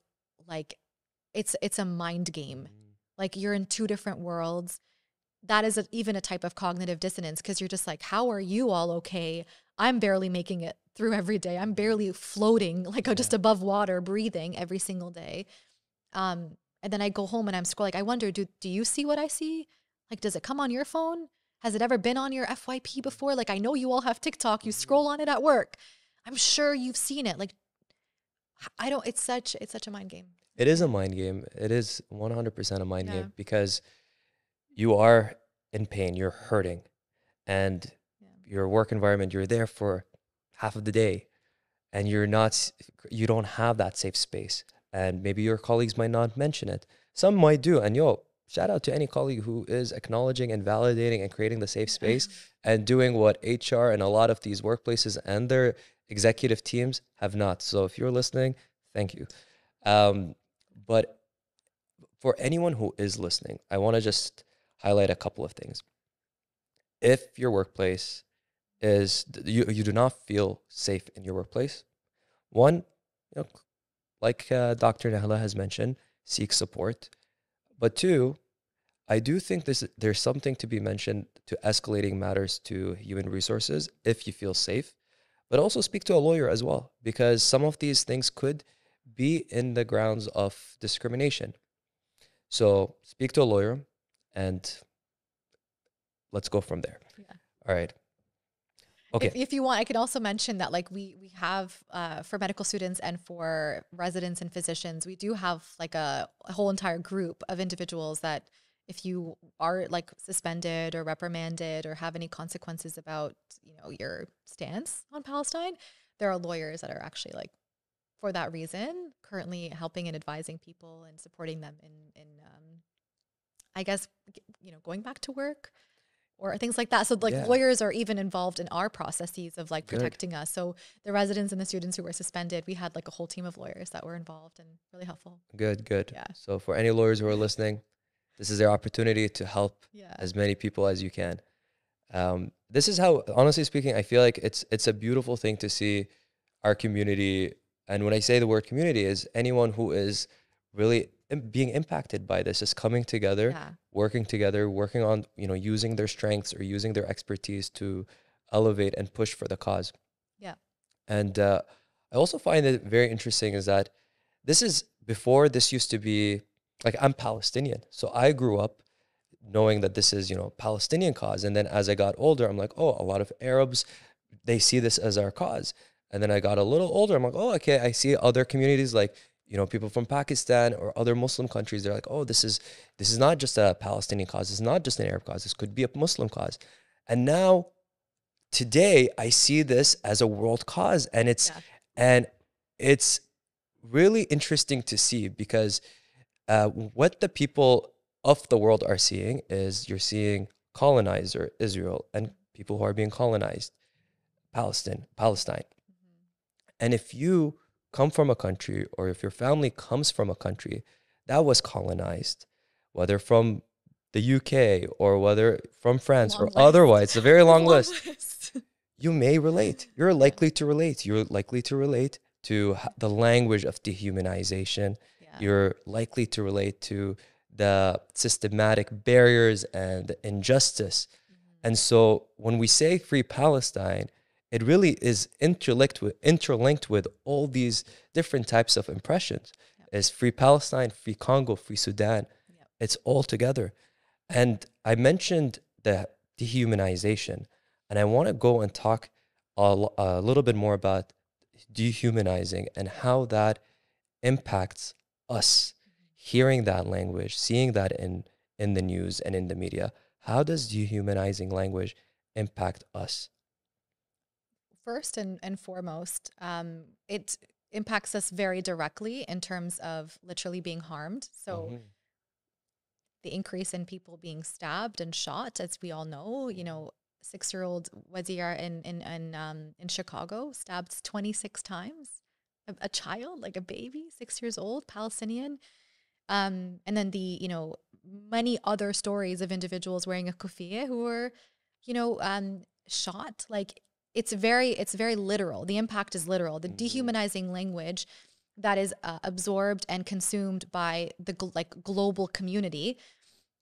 like, it's it's a mind game mm. like you're in two different worlds. That is a, even a type of cognitive dissonance because you're just like, how are you all okay? I'm barely making it through every day. I'm barely floating, like yeah. just above water, breathing every single day. Um, and then I go home and I'm scrolling. I wonder, do do you see what I see? Like, does it come on your phone? Has it ever been on your FYP before? Like, I know you all have TikTok. You scroll on it at work. I'm sure you've seen it. Like, I don't. It's such. It's such a mind game. It is a mind game. It is 100% a mind yeah. game because you are in pain, you're hurting, and. Your work environment, you're there for half of the day and you're not, you don't have that safe space. And maybe your colleagues might not mention it. Some might do. And yo, shout out to any colleague who is acknowledging and validating and creating the safe space and doing what HR and a lot of these workplaces and their executive teams have not. So if you're listening, Thank you. Um, but for anyone who is listening, I want to just highlight a couple of things. If your workplace is you you do not feel safe in your workplace, one, you know, like uh, Dr. Nahla has mentioned, seek support. But two, I do think this there's something to be mentioned to escalating matters to human resources if you feel safe, but also speak to a lawyer as well because some of these things could be in the grounds of discrimination. So speak to a lawyer and let's go from there. Yeah. All right. Okay. If, if, you want, I could also mention that like we we have uh, for medical students and for residents and physicians, we do have like a, a whole entire group of individuals that if you are like suspended or reprimanded or have any consequences about you know your stance on Palestine, there are lawyers that are actually like for that reason currently helping and advising people and supporting them in in um, I guess you know going back to work or things like that. So like yeah. lawyers are even involved in our processes of like protecting Good. us. So the residents and the students who were suspended, we had like a whole team of lawyers that were involved and really helpful. Good, good. Yeah. So for any lawyers who are listening, this is their opportunity to help yeah. as many people as you can. Um, this is how, honestly speaking, I feel like it's it's a beautiful thing to see our community. And when I say the word community, is anyone who is really being impacted by this is coming together yeah. working together working on you know using their strengths or using their expertise to elevate and push for the cause. Yeah. And uh, i also find it very interesting is that this is before this used to be like i'm palestinian. So i grew up knowing that this is you know palestinian cause. And then as i got older i'm like oh a lot of arabs they see this as our cause. And then i got a little older i'm like oh okay i see other communities like you know people from Pakistan or other Muslim countries they're like oh this is this is not just a Palestinian cause it's not just an Arab cause this could be a Muslim cause and now today I see this as a world cause and it's yeah. and it's really interesting to see because uh, what the people of the world are seeing is you're seeing colonizer Israel and people who are being colonized Palestine Palestine mm-hmm. and if you come from a country or if your family comes from a country that was colonized, whether from the UK or whether from France long or list. otherwise, it's a very long, long list. list. you may relate. You're likely to relate. You're likely to relate to the language of dehumanization. Yeah. You're likely to relate to the systematic barriers and injustice. Mm-hmm. And so when we say free Palestine, it really is interlinked with interlinked with all these different types of impressions. Yep. Is free Palestine, free Congo, free Sudan. Yep. It's all together. And I mentioned the dehumanization, and I want to go and talk a, a little bit more about dehumanizing and how that impacts us mm-hmm. hearing that language, seeing that in in the news and in the media. How does dehumanizing language impact us? First and, and foremost, um, it impacts us very directly in terms of literally being harmed. So, mm-hmm. the increase in people being stabbed and shot, as we all know, you know, six year old Wazir in, in, in, um, in Chicago stabbed 26 times. A, a, child, like a baby, six years old, Palestinian. Um, and then the, you know, many other stories of individuals wearing a kufiya who were, you know, um, shot like it's very it's very literal. The impact is literal. The mm-hmm. dehumanizing language that is uh, absorbed and consumed by the gl- like global community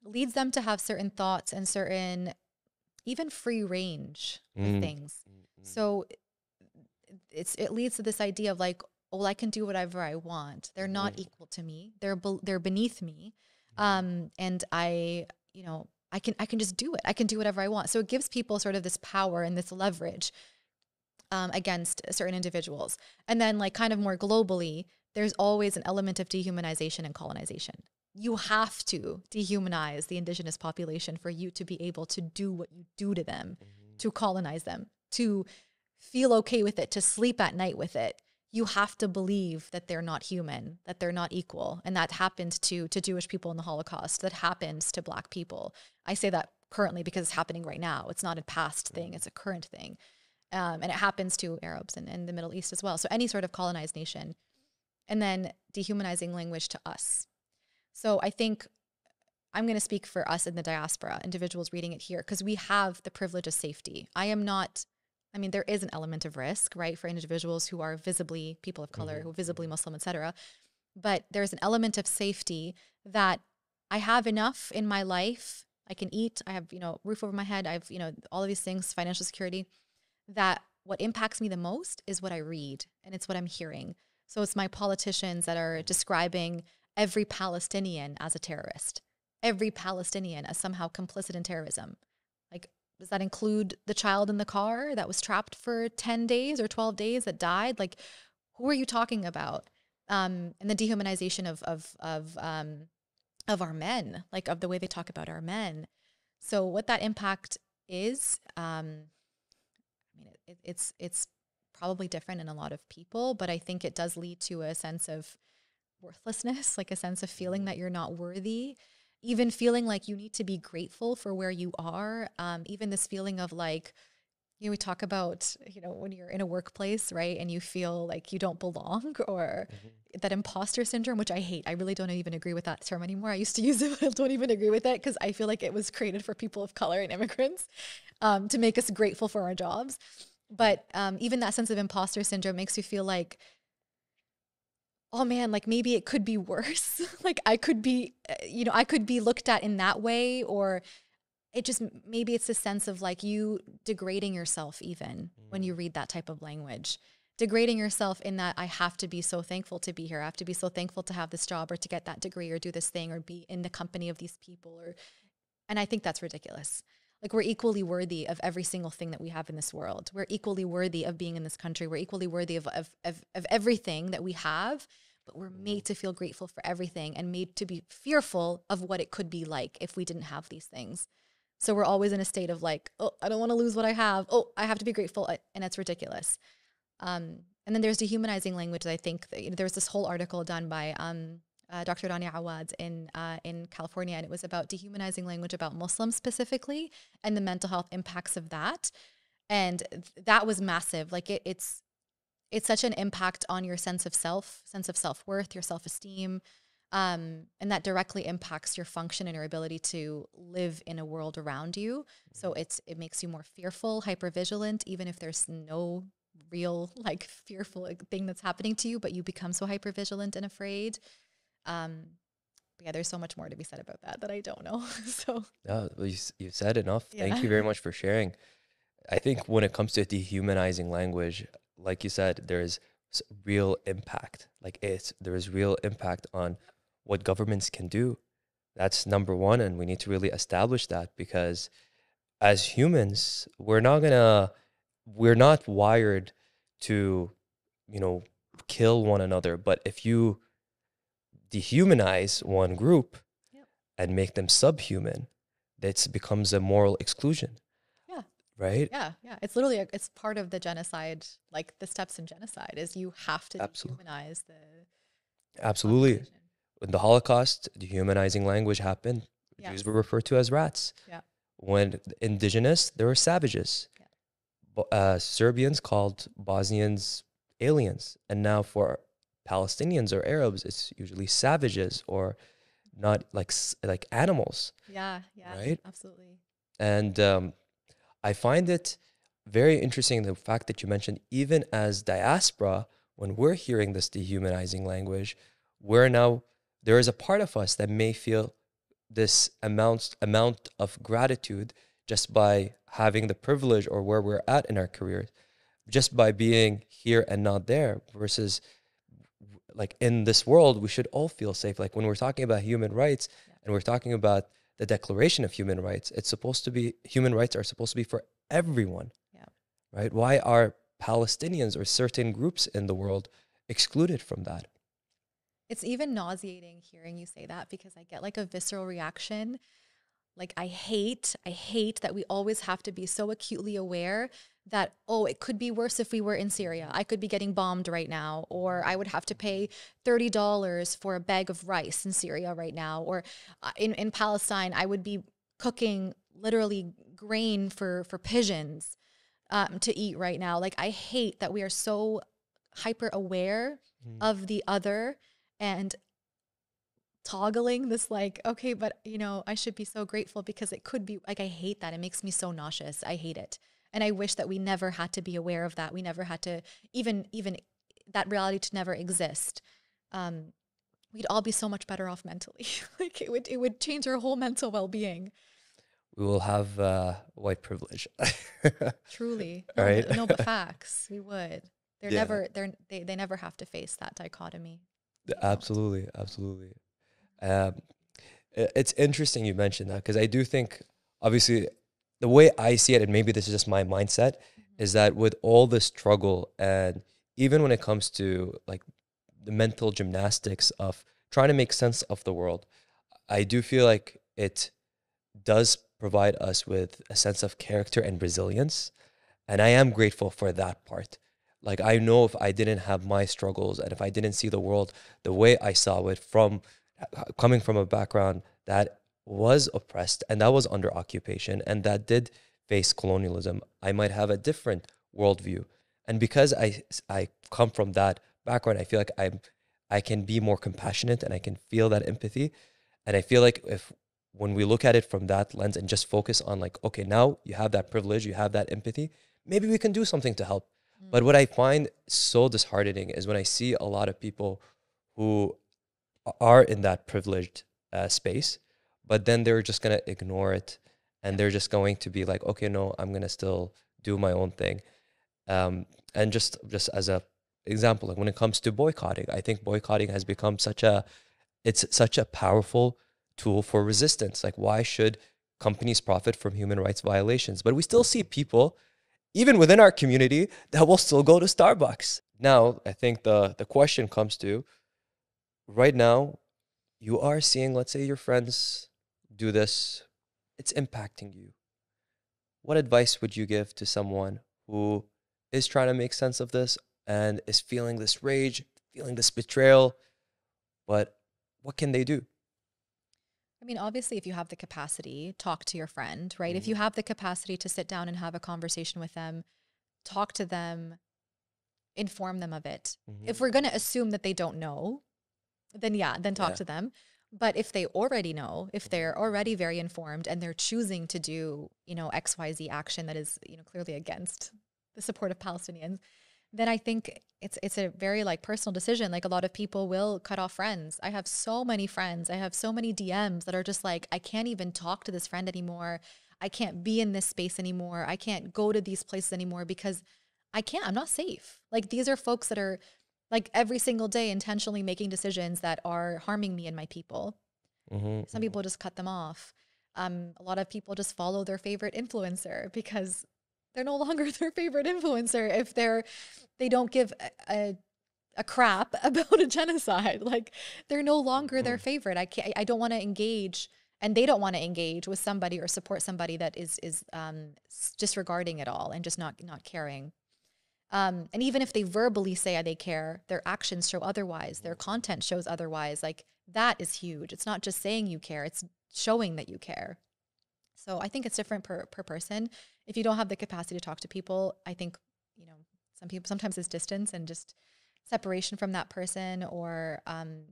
leads them to have certain thoughts and certain even free range mm. things. Mm-hmm. So it's it leads to this idea of like, well, I can do whatever I want. They're not mm. equal to me. They're be- they're beneath me, mm-hmm. um, and I, you know, I can I can just do it. I can do whatever I want. So it gives people sort of this power and this leverage um, against certain individuals. And then like kind of more globally, there's always an element of dehumanization and colonization. You have to dehumanize the indigenous population for you to be able to do what you do to them, mm-hmm. to colonize them, to feel okay with it, to sleep at night with it you have to believe that they're not human, that they're not equal. And that happened to to Jewish people in the Holocaust. That happens to black people. I say that currently because it's happening right now. It's not a past thing, it's a current thing. Um, and it happens to Arabs and in the Middle East as well. So any sort of colonized nation and then dehumanizing language to us. So I think I'm going to speak for us in the diaspora, individuals reading it here, because we have the privilege of safety. I am not, I mean, there is an element of risk, right, for individuals who are visibly people of color, mm-hmm. who are visibly mm-hmm. Muslim, etc. But there's an element of safety that I have enough in my life. I can eat. I have, you know, roof over my head. I have, you know, all of these things, financial security. That what impacts me the most is what I read and it's what I'm hearing. So it's my politicians that are describing every Palestinian as a terrorist, every Palestinian as somehow complicit in terrorism. Does that include the child in the car that was trapped for 10 days or 12 days that died? Like, who are you talking about? Um, and the dehumanization of, of, of, um, of our men, like of the way they talk about our men. So what that impact is, um, I mean, it, it's, it's probably different in a lot of people, but I think it does lead to a sense of worthlessness, like a sense of feeling that you're not worthy, even feeling like you need to be grateful for where you are. Um, even this feeling of like, you know, we talk about, you know, when you're in a workplace, right, and you feel like you don't belong or mm-hmm. that imposter syndrome, which I hate. I really don't even agree with that term anymore. I used to use it, I don't even agree with it because I feel like it was created for people of color and immigrants um, to make us grateful for our jobs. But um, even that sense of imposter syndrome makes you feel like, oh man, like maybe it could be worse. like I could be, uh, you know, I could be looked at in that way, or it just maybe it's a sense of like you degrading yourself even mm. when you mm. read that type of language. Degrading yourself in that I have to be so thankful to be here. I have to be so thankful to have this job or to get that degree or do this thing or be in the company of these people or and I think that's ridiculous. Like we're equally worthy of every single thing that we have in this world. We're equally worthy of being in this country. We're equally worthy of, of, of, of everything that we have, but we're made to feel grateful for everything and made to be fearful of what it could be like if we didn't have these things. So we're always in a state of like, oh, I don't want to lose what I have. Oh, I have to be grateful. And it's ridiculous. Um, and then there's dehumanizing language. I think that, you know, there was this whole article done by um, uh, Dr. Rania Awaad in uh, in California, and it was about dehumanizing language about Muslims specifically and the mental health impacts of that. And th- that was massive. Like it, it's it's such an impact on your sense of self, sense of self worth, your self esteem, um, and that directly impacts your function and your ability to live in a world around you. So it's it makes you more fearful, hyper vigilant, even if there's no real like fearful thing that's happening to you, but you become so hyper vigilant and afraid. Um, yeah, there's so much more to be said about that that I don't know. so yeah, well, you you said enough. Yeah. Thank you very much for sharing. I think when it comes to dehumanizing language, like you said, there's real impact. Like it's there is real impact on what governments can do. That's number one, and we need to really establish that because as humans, we're not gonna we're not wired to, you know, kill one another. But if you dehumanize one group yep. and make them subhuman, that becomes a moral exclusion. Yeah. Right? Yeah, yeah. It's literally a, it's part of the genocide, like the steps in genocide is you have to Absolutely. dehumanize the Absolutely. When the Holocaust, dehumanizing language happened. Yes. Jews were referred to as rats. Yeah. When indigenous, there were savages. Yeah. Uh, Serbians called Bosnians aliens. And now for Palestinians or Arabs, it's usually savages or not like like animals. Yeah, yeah, right, absolutely. And um, I find it very interesting the fact that you mentioned even as diaspora, when we're hearing this dehumanizing language, we're now there is a part of us that may feel this amount amount of gratitude just by having the privilege or where we're at in our careers, just by being here and not there, versus like in this world, we should all feel safe. Like when we're talking about human rights yeah. and we're talking about the Declaration of Human Rights, it's supposed to be human rights are supposed to be for everyone. Yeah. Right? Why are Palestinians or certain groups in the world excluded from that? It's even nauseating hearing you say that because I get like a visceral reaction. Like I hate, I hate that we always have to be so acutely aware that, oh, it could be worse if we were in Syria. I could be getting bombed right now, or I would have to pay $30 for a bag of rice in Syria right now, or uh, in, in Palestine, I would be cooking literally grain for, for pigeons um, to eat right now. Like, I hate that we are so hyper aware mm. of the other and toggling this like okay but you know i should be so grateful because it could be like i hate that it makes me so nauseous i hate it and i wish that we never had to be aware of that. We never had to even even that reality to never exist. Um we'd all be so much better off mentally. Like it would it would change our whole mental well-being. We will have uh, white privilege. Truly. No, right. No but facts. We would. They're yeah. never they're they, they never have to face that dichotomy. Absolutely. Absolutely. Um, it's interesting you mentioned that because I do think, obviously, the way I see it, and maybe this is just my mindset, mm-hmm. is that with all the struggle and even when it comes to like the mental gymnastics of trying to make sense of the world, I do feel like it does provide us with a sense of character and resilience. And I am grateful for that part. Like, I know if I didn't have my struggles and if I didn't see the world the way I saw it from coming from a background that was oppressed and that was under occupation and that did face colonialism, I might have a different worldview. And because I, I come from that background, I feel like I'm, I can be more compassionate and I can feel that empathy. And I feel like if when we look at it from that lens and just focus on like, okay, now you have that privilege, you have that empathy, maybe we can do something to help. Mm. But what I find so disheartening is when I see a lot of people who are in that privileged uh, space, but then they're just going to ignore it and they're just going to be like, okay, no, I'm going to still do my own thing. Um, and just just as a example, like when it comes to boycotting, I think boycotting has become such a it's such a powerful tool for resistance. Like, why should companies profit from human rights violations? But we still see people, even within our community, that will still go to Starbucks. Now, I think the the question comes to right now, you are seeing, let's say, your friends do this, it's impacting you. What advice would you give to someone who is trying to make sense of this and is feeling this rage, feeling this betrayal? But what can they do? I mean, obviously, if you have the capacity, talk to your friend, right? Mm-hmm. If you mm-hmm. have the capacity to sit down and have a conversation with them, talk to them, inform them of it. Mm-hmm. If we're going to assume that they don't know, then yeah, then talk yeah. to them. But if they already know, if mm-hmm. they're already very informed and they're choosing to do, you know, XYZ action that is, you know, clearly against the support of Palestinians, then I think it's it's a very like personal decision. Like a lot of people will cut off friends. I have so many friends. I have so many DMs that are just like, I can't even talk to this friend anymore. I can't be in this space anymore. I can't go to these places anymore because I can't. I'm not safe. Like these are folks that are like every single day intentionally making decisions that are harming me and my people. Mm-hmm. Some people just cut them off. Um, a lot of people just follow their favorite influencer because they're no longer their favorite influencer if they're they don't give a, a, a crap about a genocide. Like they're no longer mm-hmm. their favorite. I can't. I don't want to engage, and they don't want to engage with somebody or support somebody that is is um, disregarding it all and just not not caring. Um, and even if they verbally say they care, their actions show otherwise, their content shows otherwise. Like that is huge. It's not just saying you care, it's showing that you care. So I think it's different per, per person. If you don't have the capacity to talk to people, I think, you know, some people sometimes it's distance and just separation from that person or um,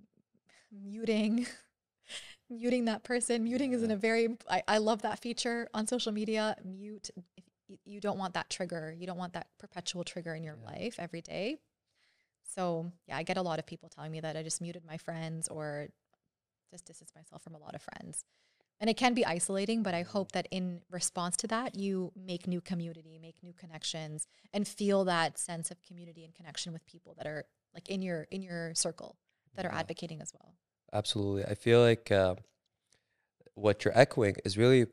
muting muting that person muting isn't a very I, I love that feature on social media mute you don't want that trigger. You don't want that perpetual trigger in your yeah. life every day. So, yeah, I get a lot of people telling me that I just muted my friends or just distance myself from a lot of friends. And it can be isolating, but I hope that in response to that, you make new community, make new connections, and feel that sense of community and connection with people that are like in your in your circle that yeah. are advocating as well. Absolutely, I feel like uh, what you're echoing is really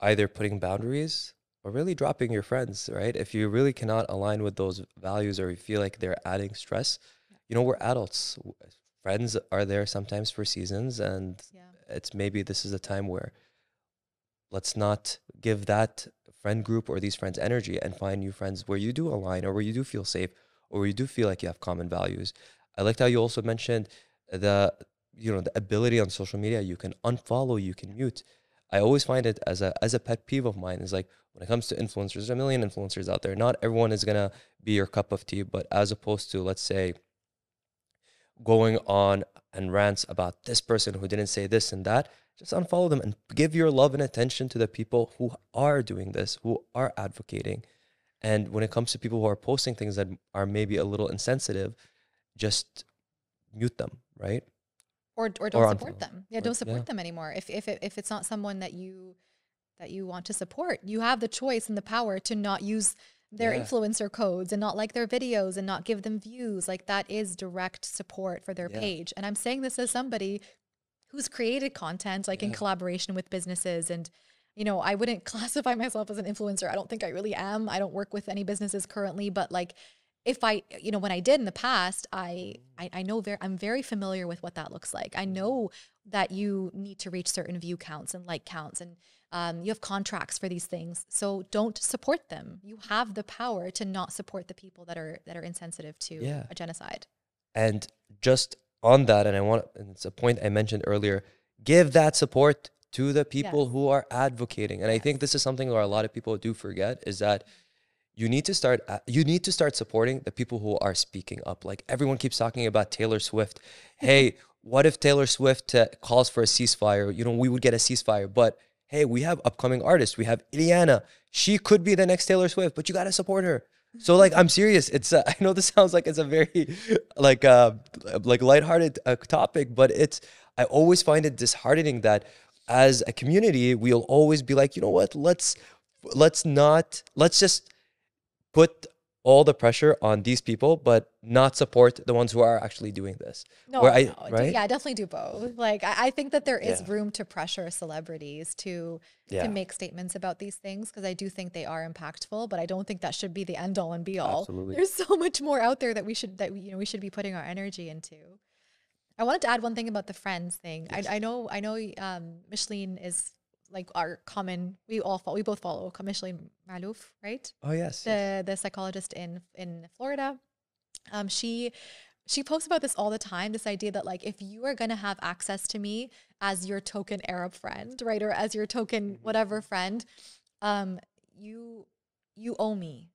either putting boundaries or really dropping your friends, right? If you really cannot align with those values or you feel like they're adding stress, you know, we're adults. Friends are there sometimes for seasons, and yeah. it's maybe this is a time where let's not give that friend group or these friends energy and find new friends where you do align or where you do feel safe or where you do feel like you have common values. I liked how you also mentioned the you know the ability on social media you can unfollow, you can mute. I always find it as a as a pet peeve of mine is like when it comes to influencers, there's a million influencers out there. Not everyone is gonna be your cup of tea, but as opposed to let's say going on and rants about this person who didn't say this and that, just unfollow them and give your love and attention to the people who are doing this, who are advocating. And when it comes to people who are posting things that are maybe a little insensitive, just mute them, right? Or or don't or support them. Yeah, don't support yeah. them anymore. If if it, if it's not someone that you that you want to support, you have the choice and the power to not use their yeah. influencer codes and not like their videos and not give them views. Like that is direct support for their yeah. page. And I'm saying this as somebody who's created content like in collaboration with businesses and you know, I wouldn't classify myself as an influencer. I don't think I really am. I don't work with any businesses currently, but like if I, you know, when I did in the past, I, I, I know very, I'm very familiar with what that looks like. I know that you need to reach certain view counts and like counts, and um, you have contracts for these things. So don't support them. You have the power to not support the people that are that are insensitive to yeah. a genocide. And just on that, and I want, and it's a point I mentioned earlier. Give that support to the people yes. who are advocating. And yes. I think this is something where a lot of people do forget is that you need to start you need to start supporting the people who are speaking up. Like everyone keeps talking about Taylor Swift. Hey, what if Taylor Swift uh, calls for a ceasefire? You know, we would get a ceasefire, but hey, we have upcoming artists. We have Ileana. She could be the next Taylor Swift, but you got to support her. So like I'm serious. It's uh, I know this sounds like it's a very like uh like lighthearted uh, topic, but it's I always find it disheartening that as a community, we'll always be like, you know what? Let's let's not let's just put all the pressure on these people, but not support the ones who are actually doing this. No, I, no. right? yeah, definitely do both. Like I, I think that there is yeah. room to pressure celebrities to yeah. to make statements about these things because I do think they are impactful, but I don't think that should be the end all and be all. Absolutely. There's so much more out there that we should that we, you know we should be putting our energy into. I wanted to add one thing about the friends thing. Yes. I, I know I know um, Micheline is like our common we all follow, we both follow Micheline Malouf, right? Oh yes. The yes. the psychologist in in Florida. Um she she posts about this all the time this idea that like if you are going to have access to me as your token arab friend right or as your token mm-hmm. whatever friend um you you owe me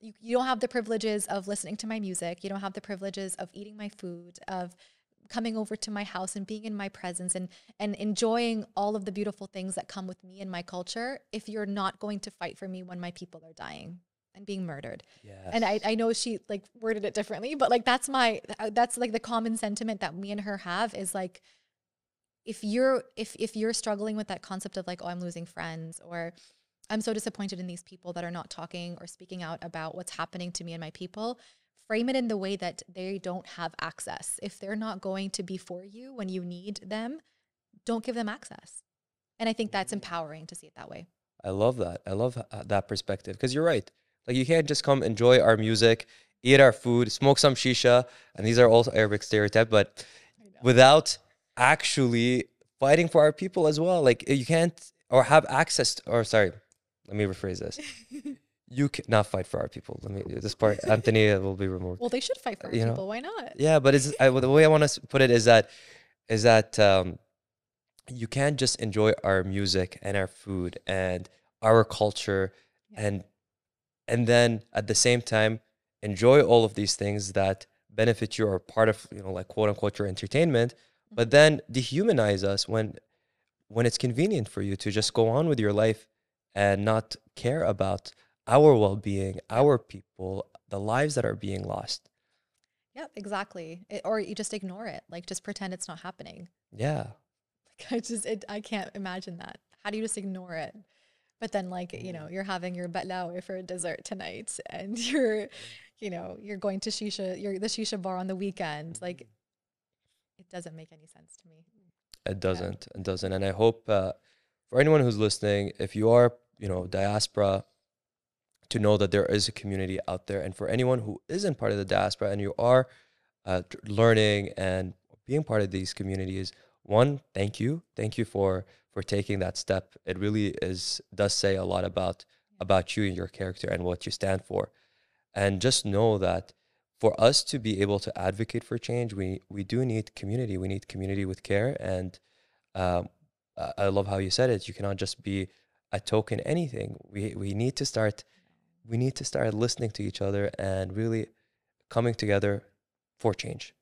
you, you don't have the privileges of listening to my music you don't have the privileges of eating my food of coming over to my house and being in my presence and and enjoying all of the beautiful things that come with me and my culture if you're not going to fight for me when my people are dying and being murdered. Yes. And I, I know she like worded it differently, but like that's my uh, that's like the common sentiment that me and her have is like if you're if if you're struggling with that concept of like oh I'm losing friends or I'm so disappointed in these people that are not talking or speaking out about what's happening to me and my people, frame it in the way that they don't have access. If they're not going to be for you when you need them, don't give them access. And I think that's mm. empowering to see it that way. I love that. I love uh, that perspective because you're right. Like you can't just come enjoy our music, eat our food, smoke some shisha, and these are also Arabic stereotype, but without actually fighting for our people as well. Like you can't or have access to, or sorry, let me rephrase this. you cannot fight for our people. Let me this part. Anthony will be removed. Well, they should fight for our you people. Know? Why not? Yeah, but it's I, the way I want to put it is that is that um, you can't just enjoy our music and our food and our culture yeah. and and then at the same time enjoy all of these things that benefit you or part of you know like quote unquote your entertainment, mm-hmm. but then dehumanize us when when it's convenient for you to just go on with your life and not care about our well-being our people the lives that are being lost. Yep exactly. It, or you just ignore it like just pretend it's not happening. Yeah. Like i just it, i can't imagine that. How do you just ignore it? But then like you know mm. you're having your baklawa for dessert tonight and you're mm. you know you're going to shisha you're the shisha bar on the weekend. Mm. Like it doesn't make any sense to me. It doesn't yeah. it doesn't. And i hope uh, for anyone who's listening if you are you know diaspora to know that there is a community out there. And for anyone who isn't part of the diaspora and you are uh, learning and being part of these communities, one, thank you, thank you for for taking that step. It really is does say a lot about about you and your character and what you stand for. And just know that for us to be able to advocate for change, we we do need community. We need community with care, and um, I love how you said it. You cannot just be a token anything. We we need to start we need to start listening to each other and really coming together for change.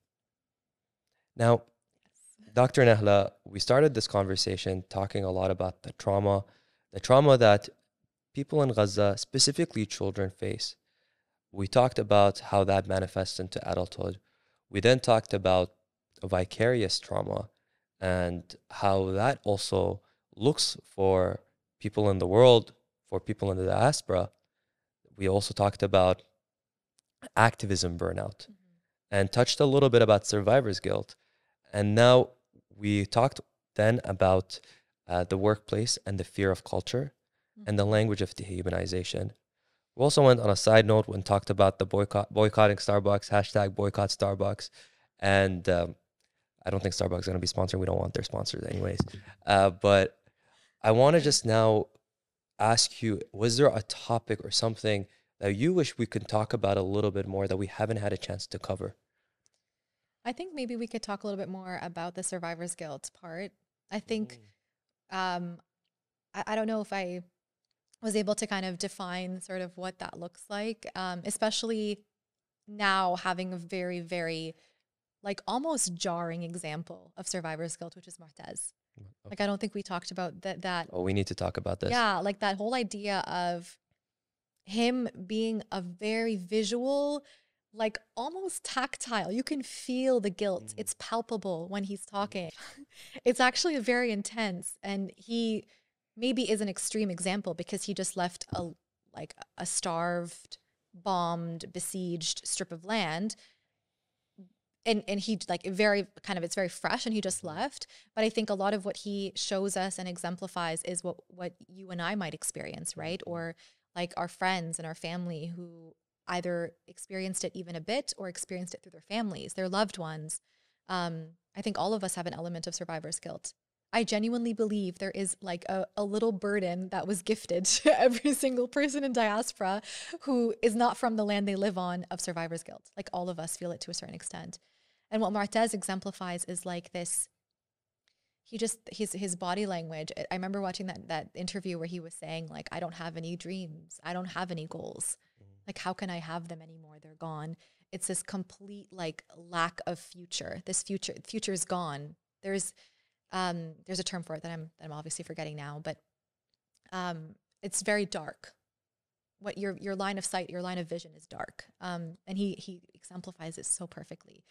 Now, Dr. Nahla, we started this conversation talking a lot about the trauma, the trauma that people in Gaza, specifically children, face. We talked about how that manifests into adulthood. We then talked about vicarious trauma and how that also looks for people in the world, for people in the diaspora. We also talked about activism burnout mm-hmm. and touched a little bit about survivor's guilt. And now we talked then about uh, the workplace and the fear of culture mm-hmm. and the language of dehumanization. We also went on a side note when talked about the boycott, boycotting Starbucks, hashtag boycott Starbucks. And um, I don't think Starbucks is going to be sponsored. We don't want their sponsors, anyways. Uh, but I want to just now ask you was there a topic or something that you wish we could talk about a little bit more that we haven't had a chance to cover? I think maybe we could talk a little bit more about the survivor's guilt part. I think mm. um, I, I, don't know if I was able to kind of define sort of what that looks like, um, especially now having a very, very like almost jarring example of survivor's guilt, which is Moataz. Okay. Like I don't think we talked about that that Oh, we need to talk about this. Yeah, like that whole idea of him being a very visual, like almost tactile. You can feel the guilt. Mm. It's palpable when he's talking. it's actually very intense. And he maybe is an extreme example because he just left a like a starved, bombed, besieged strip of land. And and he like very kind of it's very fresh and he just left. But I think a lot of what he shows us and exemplifies is what what you and I might experience, right? Or like our friends and our family who either experienced it even a bit or experienced it through their families, their loved ones. Um, I think all of us have an element of survivor's guilt. I genuinely believe there is like a, a little burden that was gifted to every single person in diaspora who is not from the land they live on of survivor's guilt. Like all of us feel it to a certain extent. And what Moataz exemplifies is like this he just his his body language. I remember watching that that interview where he was saying like i don't have any dreams. I don't have any goals. Mm-hmm. like how can i have them anymore? They're gone. It's this complete like lack of future. This future future is gone. There's um there's a term for it that i'm that i'm obviously forgetting now but um it's very dark. What your your line of sight your line of vision is dark. Um and he he exemplifies it so perfectly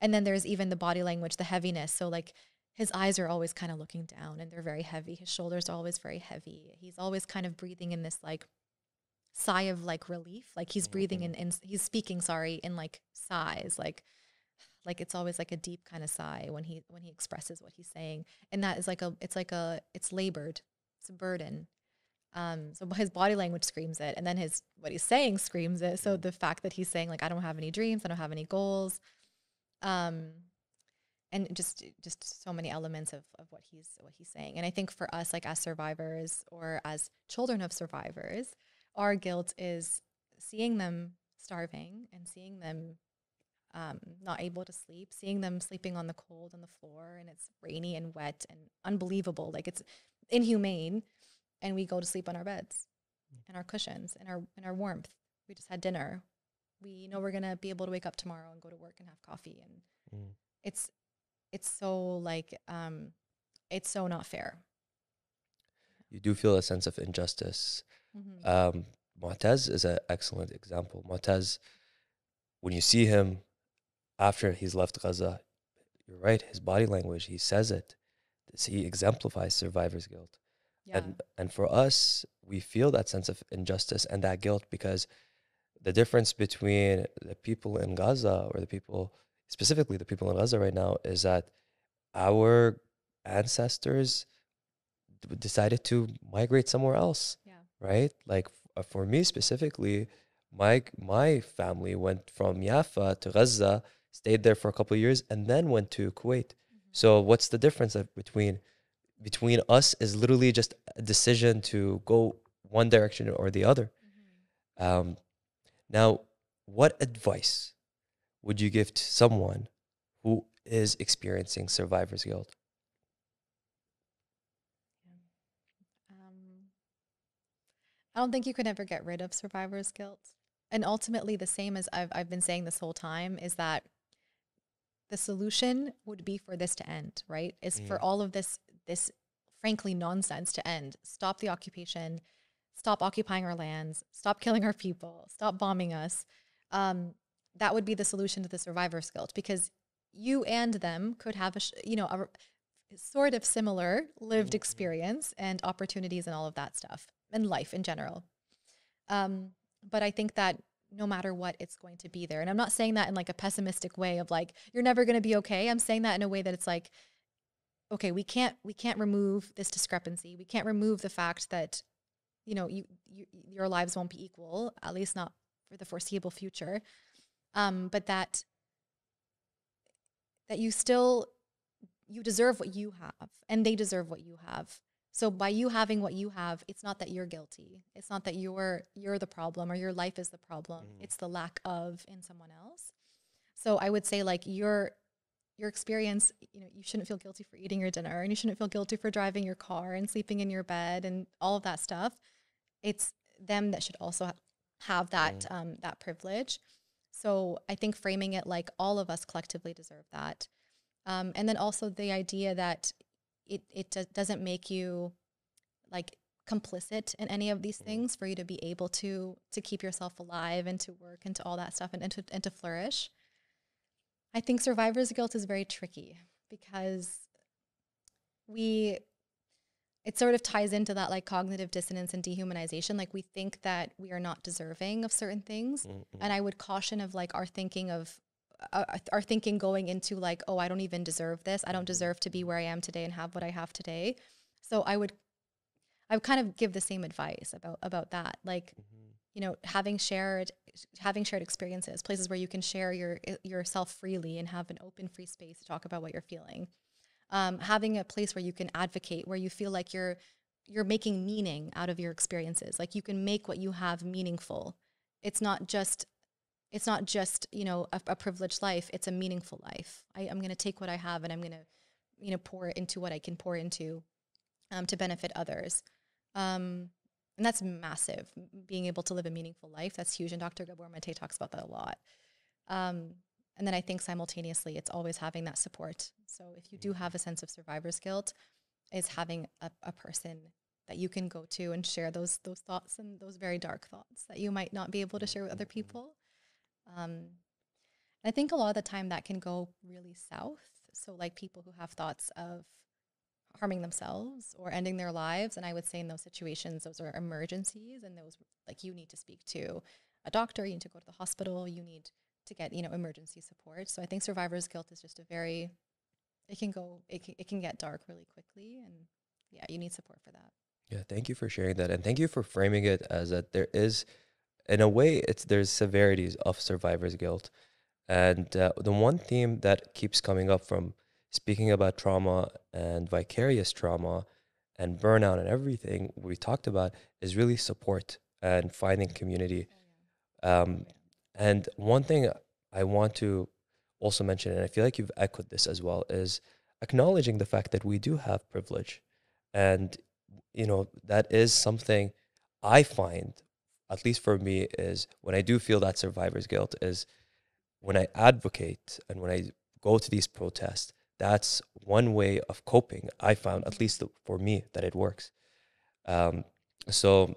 and then there's even the body language the heaviness so like his eyes are always kind of looking down and they're very heavy. His shoulders are always very heavy. He's always kind of breathing in this like sigh of like relief. Like he's breathing in, mm-hmm. in he's speaking, sorry, in like sighs. Like like it's always like a deep kind of sigh when he when he expresses what he's saying. And that is like a it's like a it's labored. It's a burden. Um, so his body language screams it, and then his what he's saying screams it. So the fact that he's saying like I don't have any dreams, I don't have any goals, um, and just just so many elements of, of what he's what he's saying. And i think for us like as survivors or as children of survivors our guilt is seeing them starving and seeing them um, not able to sleep seeing them sleeping on the cold on the floor and it's rainy and wet and unbelievable. Like it's inhumane and we go to sleep on our beds mm. and our cushions and our and our warmth. We just had dinner we know we're going to be able to wake up tomorrow and go to work and have coffee and mm. it's it's so like um it's so not fair you do feel a sense of injustice mm-hmm. um Moataz is an excellent example Moataz when you see him after he's left Gaza you're right his body language he says it he exemplifies survivor's guilt yeah. and and for us we feel that sense of injustice and that guilt because the difference between the people in Gaza or the people specifically the people in Gaza right now, is that our ancestors decided to migrate somewhere else. Yeah. Right? Like uh, for me specifically, my my family went from Jaffa to Gaza, stayed there for a couple years, and then went to Kuwait. Mm-hmm. So what's the difference between between us is literally just a decision to go one direction or the other. Mm-hmm. Um, now, what advice would you give to someone who is experiencing survivor's guilt? Um, I don't think you can ever get rid of survivor's guilt. And ultimately, the same as I've, I've been saying this whole time is that the solution would be for this to end, right? Is for mm. all of this, this frankly nonsense to end. Stop the occupation stop occupying our lands, stop killing our people, stop bombing us. Um, that would be the solution to the survivor's guilt because you and them could have a, you know, a sort of similar lived mm-hmm. experience and opportunities and all of that stuff and life in general. Um, but I think that no matter what, it's going to be there. And I'm not saying that in like a pessimistic way of like, you're never going to be okay. I'm saying that in a way that it's like, okay, we can't, we can't remove this discrepancy. We can't remove the fact that, you know, you, you your lives won't be equal, at least not for the foreseeable future. Um, but that, that you still, you deserve what you have and they deserve what you have so by you having what you have, it's not that you're guilty. It's not that you're you're the problem or your life is the problem. Mm. It's the lack of in someone else. So I would say like your your experience, you know, you shouldn't feel guilty for eating your dinner and you shouldn't feel guilty for driving your car and sleeping in your bed and all of that stuff. It's them that should also ha- have that mm. um, that privilege. So I think framing it like all of us collectively deserve that. Um, and then also the idea that it it do- doesn't make you like complicit in any of these mm-hmm. things for you to be able to to keep yourself alive and to work and to all that stuff and, and to and to flourish. I think survivor's guilt is very tricky because we it sort of ties into that like cognitive dissonance and dehumanization like we think that we are not deserving of certain things mm-hmm. and i would caution of like our thinking of uh, are thinking going into like, oh, I don't even deserve this. I don't deserve to be where I am today and have what I have today. So I would, I would kind of give the same advice about about that. Like, mm-hmm. you know, having shared having shared experiences, places where you can share your yourself freely and have an open, free space to talk about what you're feeling. Um, having a place where you can advocate, where you feel like you're you're making meaning out of your experiences. Like you can make what you have meaningful. It's not just it's not just you know a, a privileged life it's a meaningful life I, am going to take what i have and i'm going to you know pour into what i can pour into um, to benefit others um, and that's massive being able to live a meaningful life that's huge and dr gabor mate talks about that a lot um, and then i think simultaneously it's always having that support so if you do have a sense of survivor's guilt is having a, a person that you can go to and share those those thoughts and those very dark thoughts that you might not be able to share with other people um, I think a lot of the time that can go really south. So, like people who have thoughts of harming themselves or ending their lives. And I would say in those situations, those are emergencies, and those like you need to speak to a doctor, you need to go to the hospital, you need to get you know emergency support. So I think survivor's guilt is just a very it can go it can, it can get dark really quickly, and yeah, you need support for that. Yeah, thank you for sharing that, and thank you for framing it as that there is in a way, it's there's severities of survivor's guilt, and uh, the one theme that keeps coming up from speaking about trauma and vicarious trauma and burnout and everything we talked about is really support and finding community. Oh, um, and one thing I want to also mention, and I feel like you've echoed this as well, is acknowledging the fact that we do have privilege, and you know that is something I find at least for me, is when I do feel that survivor's guilt, is when I advocate and when I go to these protests. That's one way of coping. I found, at least for me, that it works. Um, so,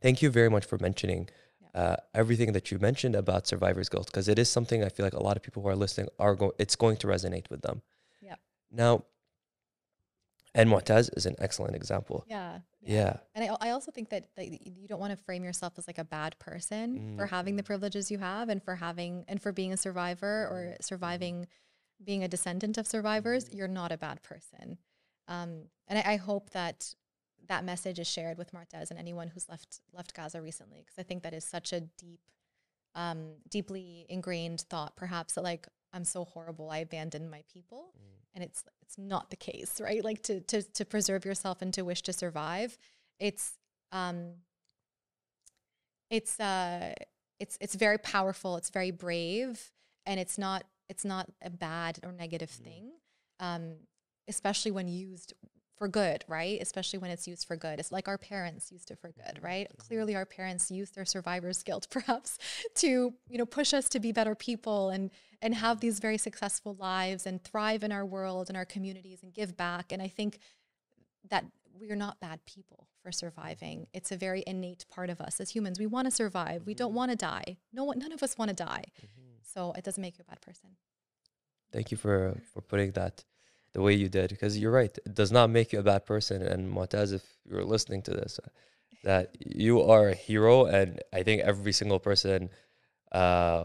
thank you very much for mentioning uh, everything that you mentioned about survivor's guilt, because it is something I feel like a lot of people who are listening are going. It's going to resonate with them. Yeah. Now, and Moataz is an excellent example. Yeah. Yeah. yeah. And I, I also think that, that you don't want to frame yourself as like a bad person mm. for having the privileges you have and for having and for being a survivor or surviving being a descendant of survivors. You're not a bad person. Um, and I, I hope that that message is shared with Moataz and anyone who's left left Gaza recently because I think that is such a deep, um, deeply ingrained thought, perhaps that like I'm so horrible, I abandoned my people. Mm and it's it's not the case right like to to to preserve yourself and to wish to survive it's um it's uh it's it's very powerful it's very brave and it's not it's not a bad or negative mm. thing um especially when used for good, right? Especially when it's used for good. It's like our parents used it for good, right? Mm-hmm. Clearly our parents used their survivor's guilt perhaps to, you know, push us to be better people and and have these very successful lives and thrive in our world and our communities and give back. And I think that we are not bad people for surviving. It's a very innate part of us as humans. We want to survive. Mm-hmm. We don't mm-hmm. want to die. No one none of us want to die. Mm-hmm. So it doesn't make you a bad person. Thank you for for putting that the way you did because you're right. It does not make you a bad person. And Moataz, if you're listening to this, that you are a hero, and I think every single person uh,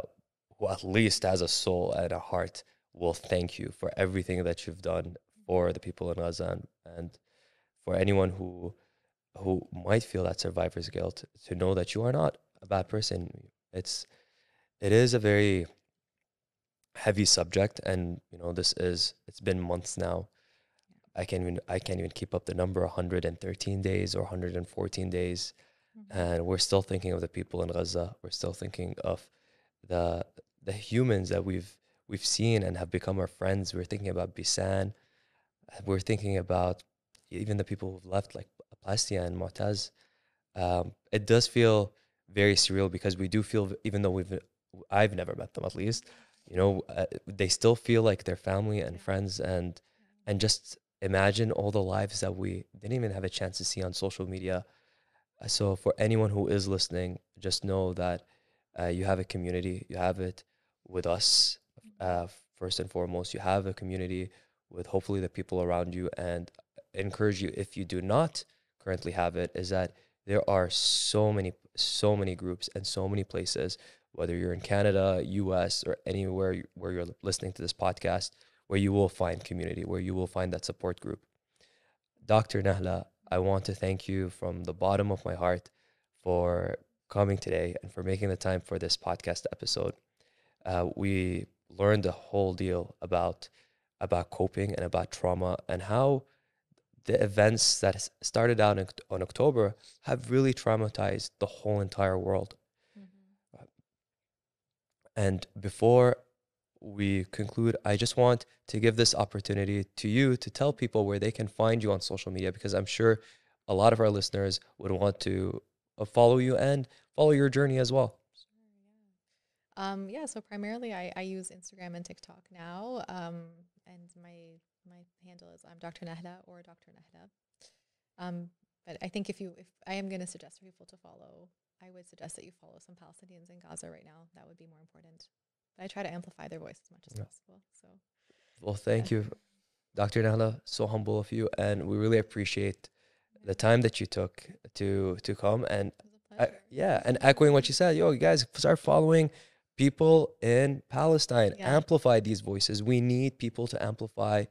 who at least has a soul and a heart will thank you for everything that you've done for the people in Gaza and, and for anyone who who might feel that survivor's guilt to know that you are not a bad person. It's it is a very heavy subject and you know this is it's been months now. I can't even i can't even keep up the number 113 days or 114 days. Mm-hmm. and we're still thinking of the people in gaza. We're still thinking of the the humans that we've we've seen and have become our friends. We're thinking about bisan. We're thinking about even the people who've left like Plestia and Moataz um, it does feel very surreal because we do feel even though we've I've never met them at least you know uh, they still feel like their family and friends and and just imagine all the lives that we didn't even have a chance to see on social media. Uh, so for anyone who is listening just know that uh, you have a community you have it with us uh, first and foremost. You have a community with hopefully the people around you. And encourage you if you do not currently have it is that there are so many so many groups and so many places whether you're in Canada, US, or anywhere where you're listening to this podcast, where you will find community, where you will find that support group. Dr. Nahla, I want to thank you from the bottom of my heart for coming today and for making the time for this podcast episode. Uh, we learned a whole deal about about coping and about trauma and how the events that started out on October have really traumatized the whole entire world. And before we conclude, I just want to give this opportunity to you to tell people where they can find you on social media because I'm sure a lot of our listeners would want to uh, follow you and follow your journey as well. Um, yeah, so primarily I, I use Instagram and TikTok now. Um, and my my handle is I'm Dr. Nahla or Dr. Nahla. Um, but I think if you if I am going to suggest for people to follow I would suggest that you follow some Palestinians in Gaza right now. That would be more important. But I try to amplify their voice as much as yeah. possible. So, well, thank yeah. you, Dr. Nahla. So humble of you, and we really appreciate the time that you took to to come and uh, yeah, and echoing what you said. Yo, you guys start following people in Palestine. Yeah. Amplify these voices. We need people to amplify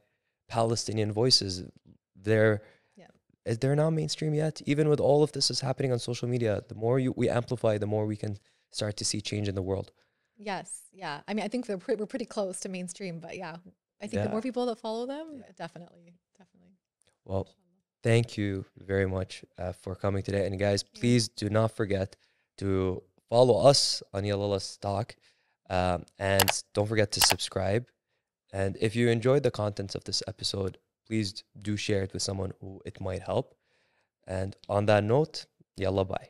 Palestinian voices. They're they're not mainstream yet. Even with all of this is happening on social media, the more you, we amplify, the more we can start to see change in the world. Yes, yeah. I mean, I think we're pre- we're pretty close to mainstream, but yeah, I think yeah. the more people that follow them, yeah. definitely, definitely. Well, thank you very much uh, for coming today, and guys, please do not forget to follow us on Yalla Let's Talk, um, and don't forget to subscribe. And if you enjoyed the contents of this episode, please do share it with someone who it might help. And on that note, yalla bye.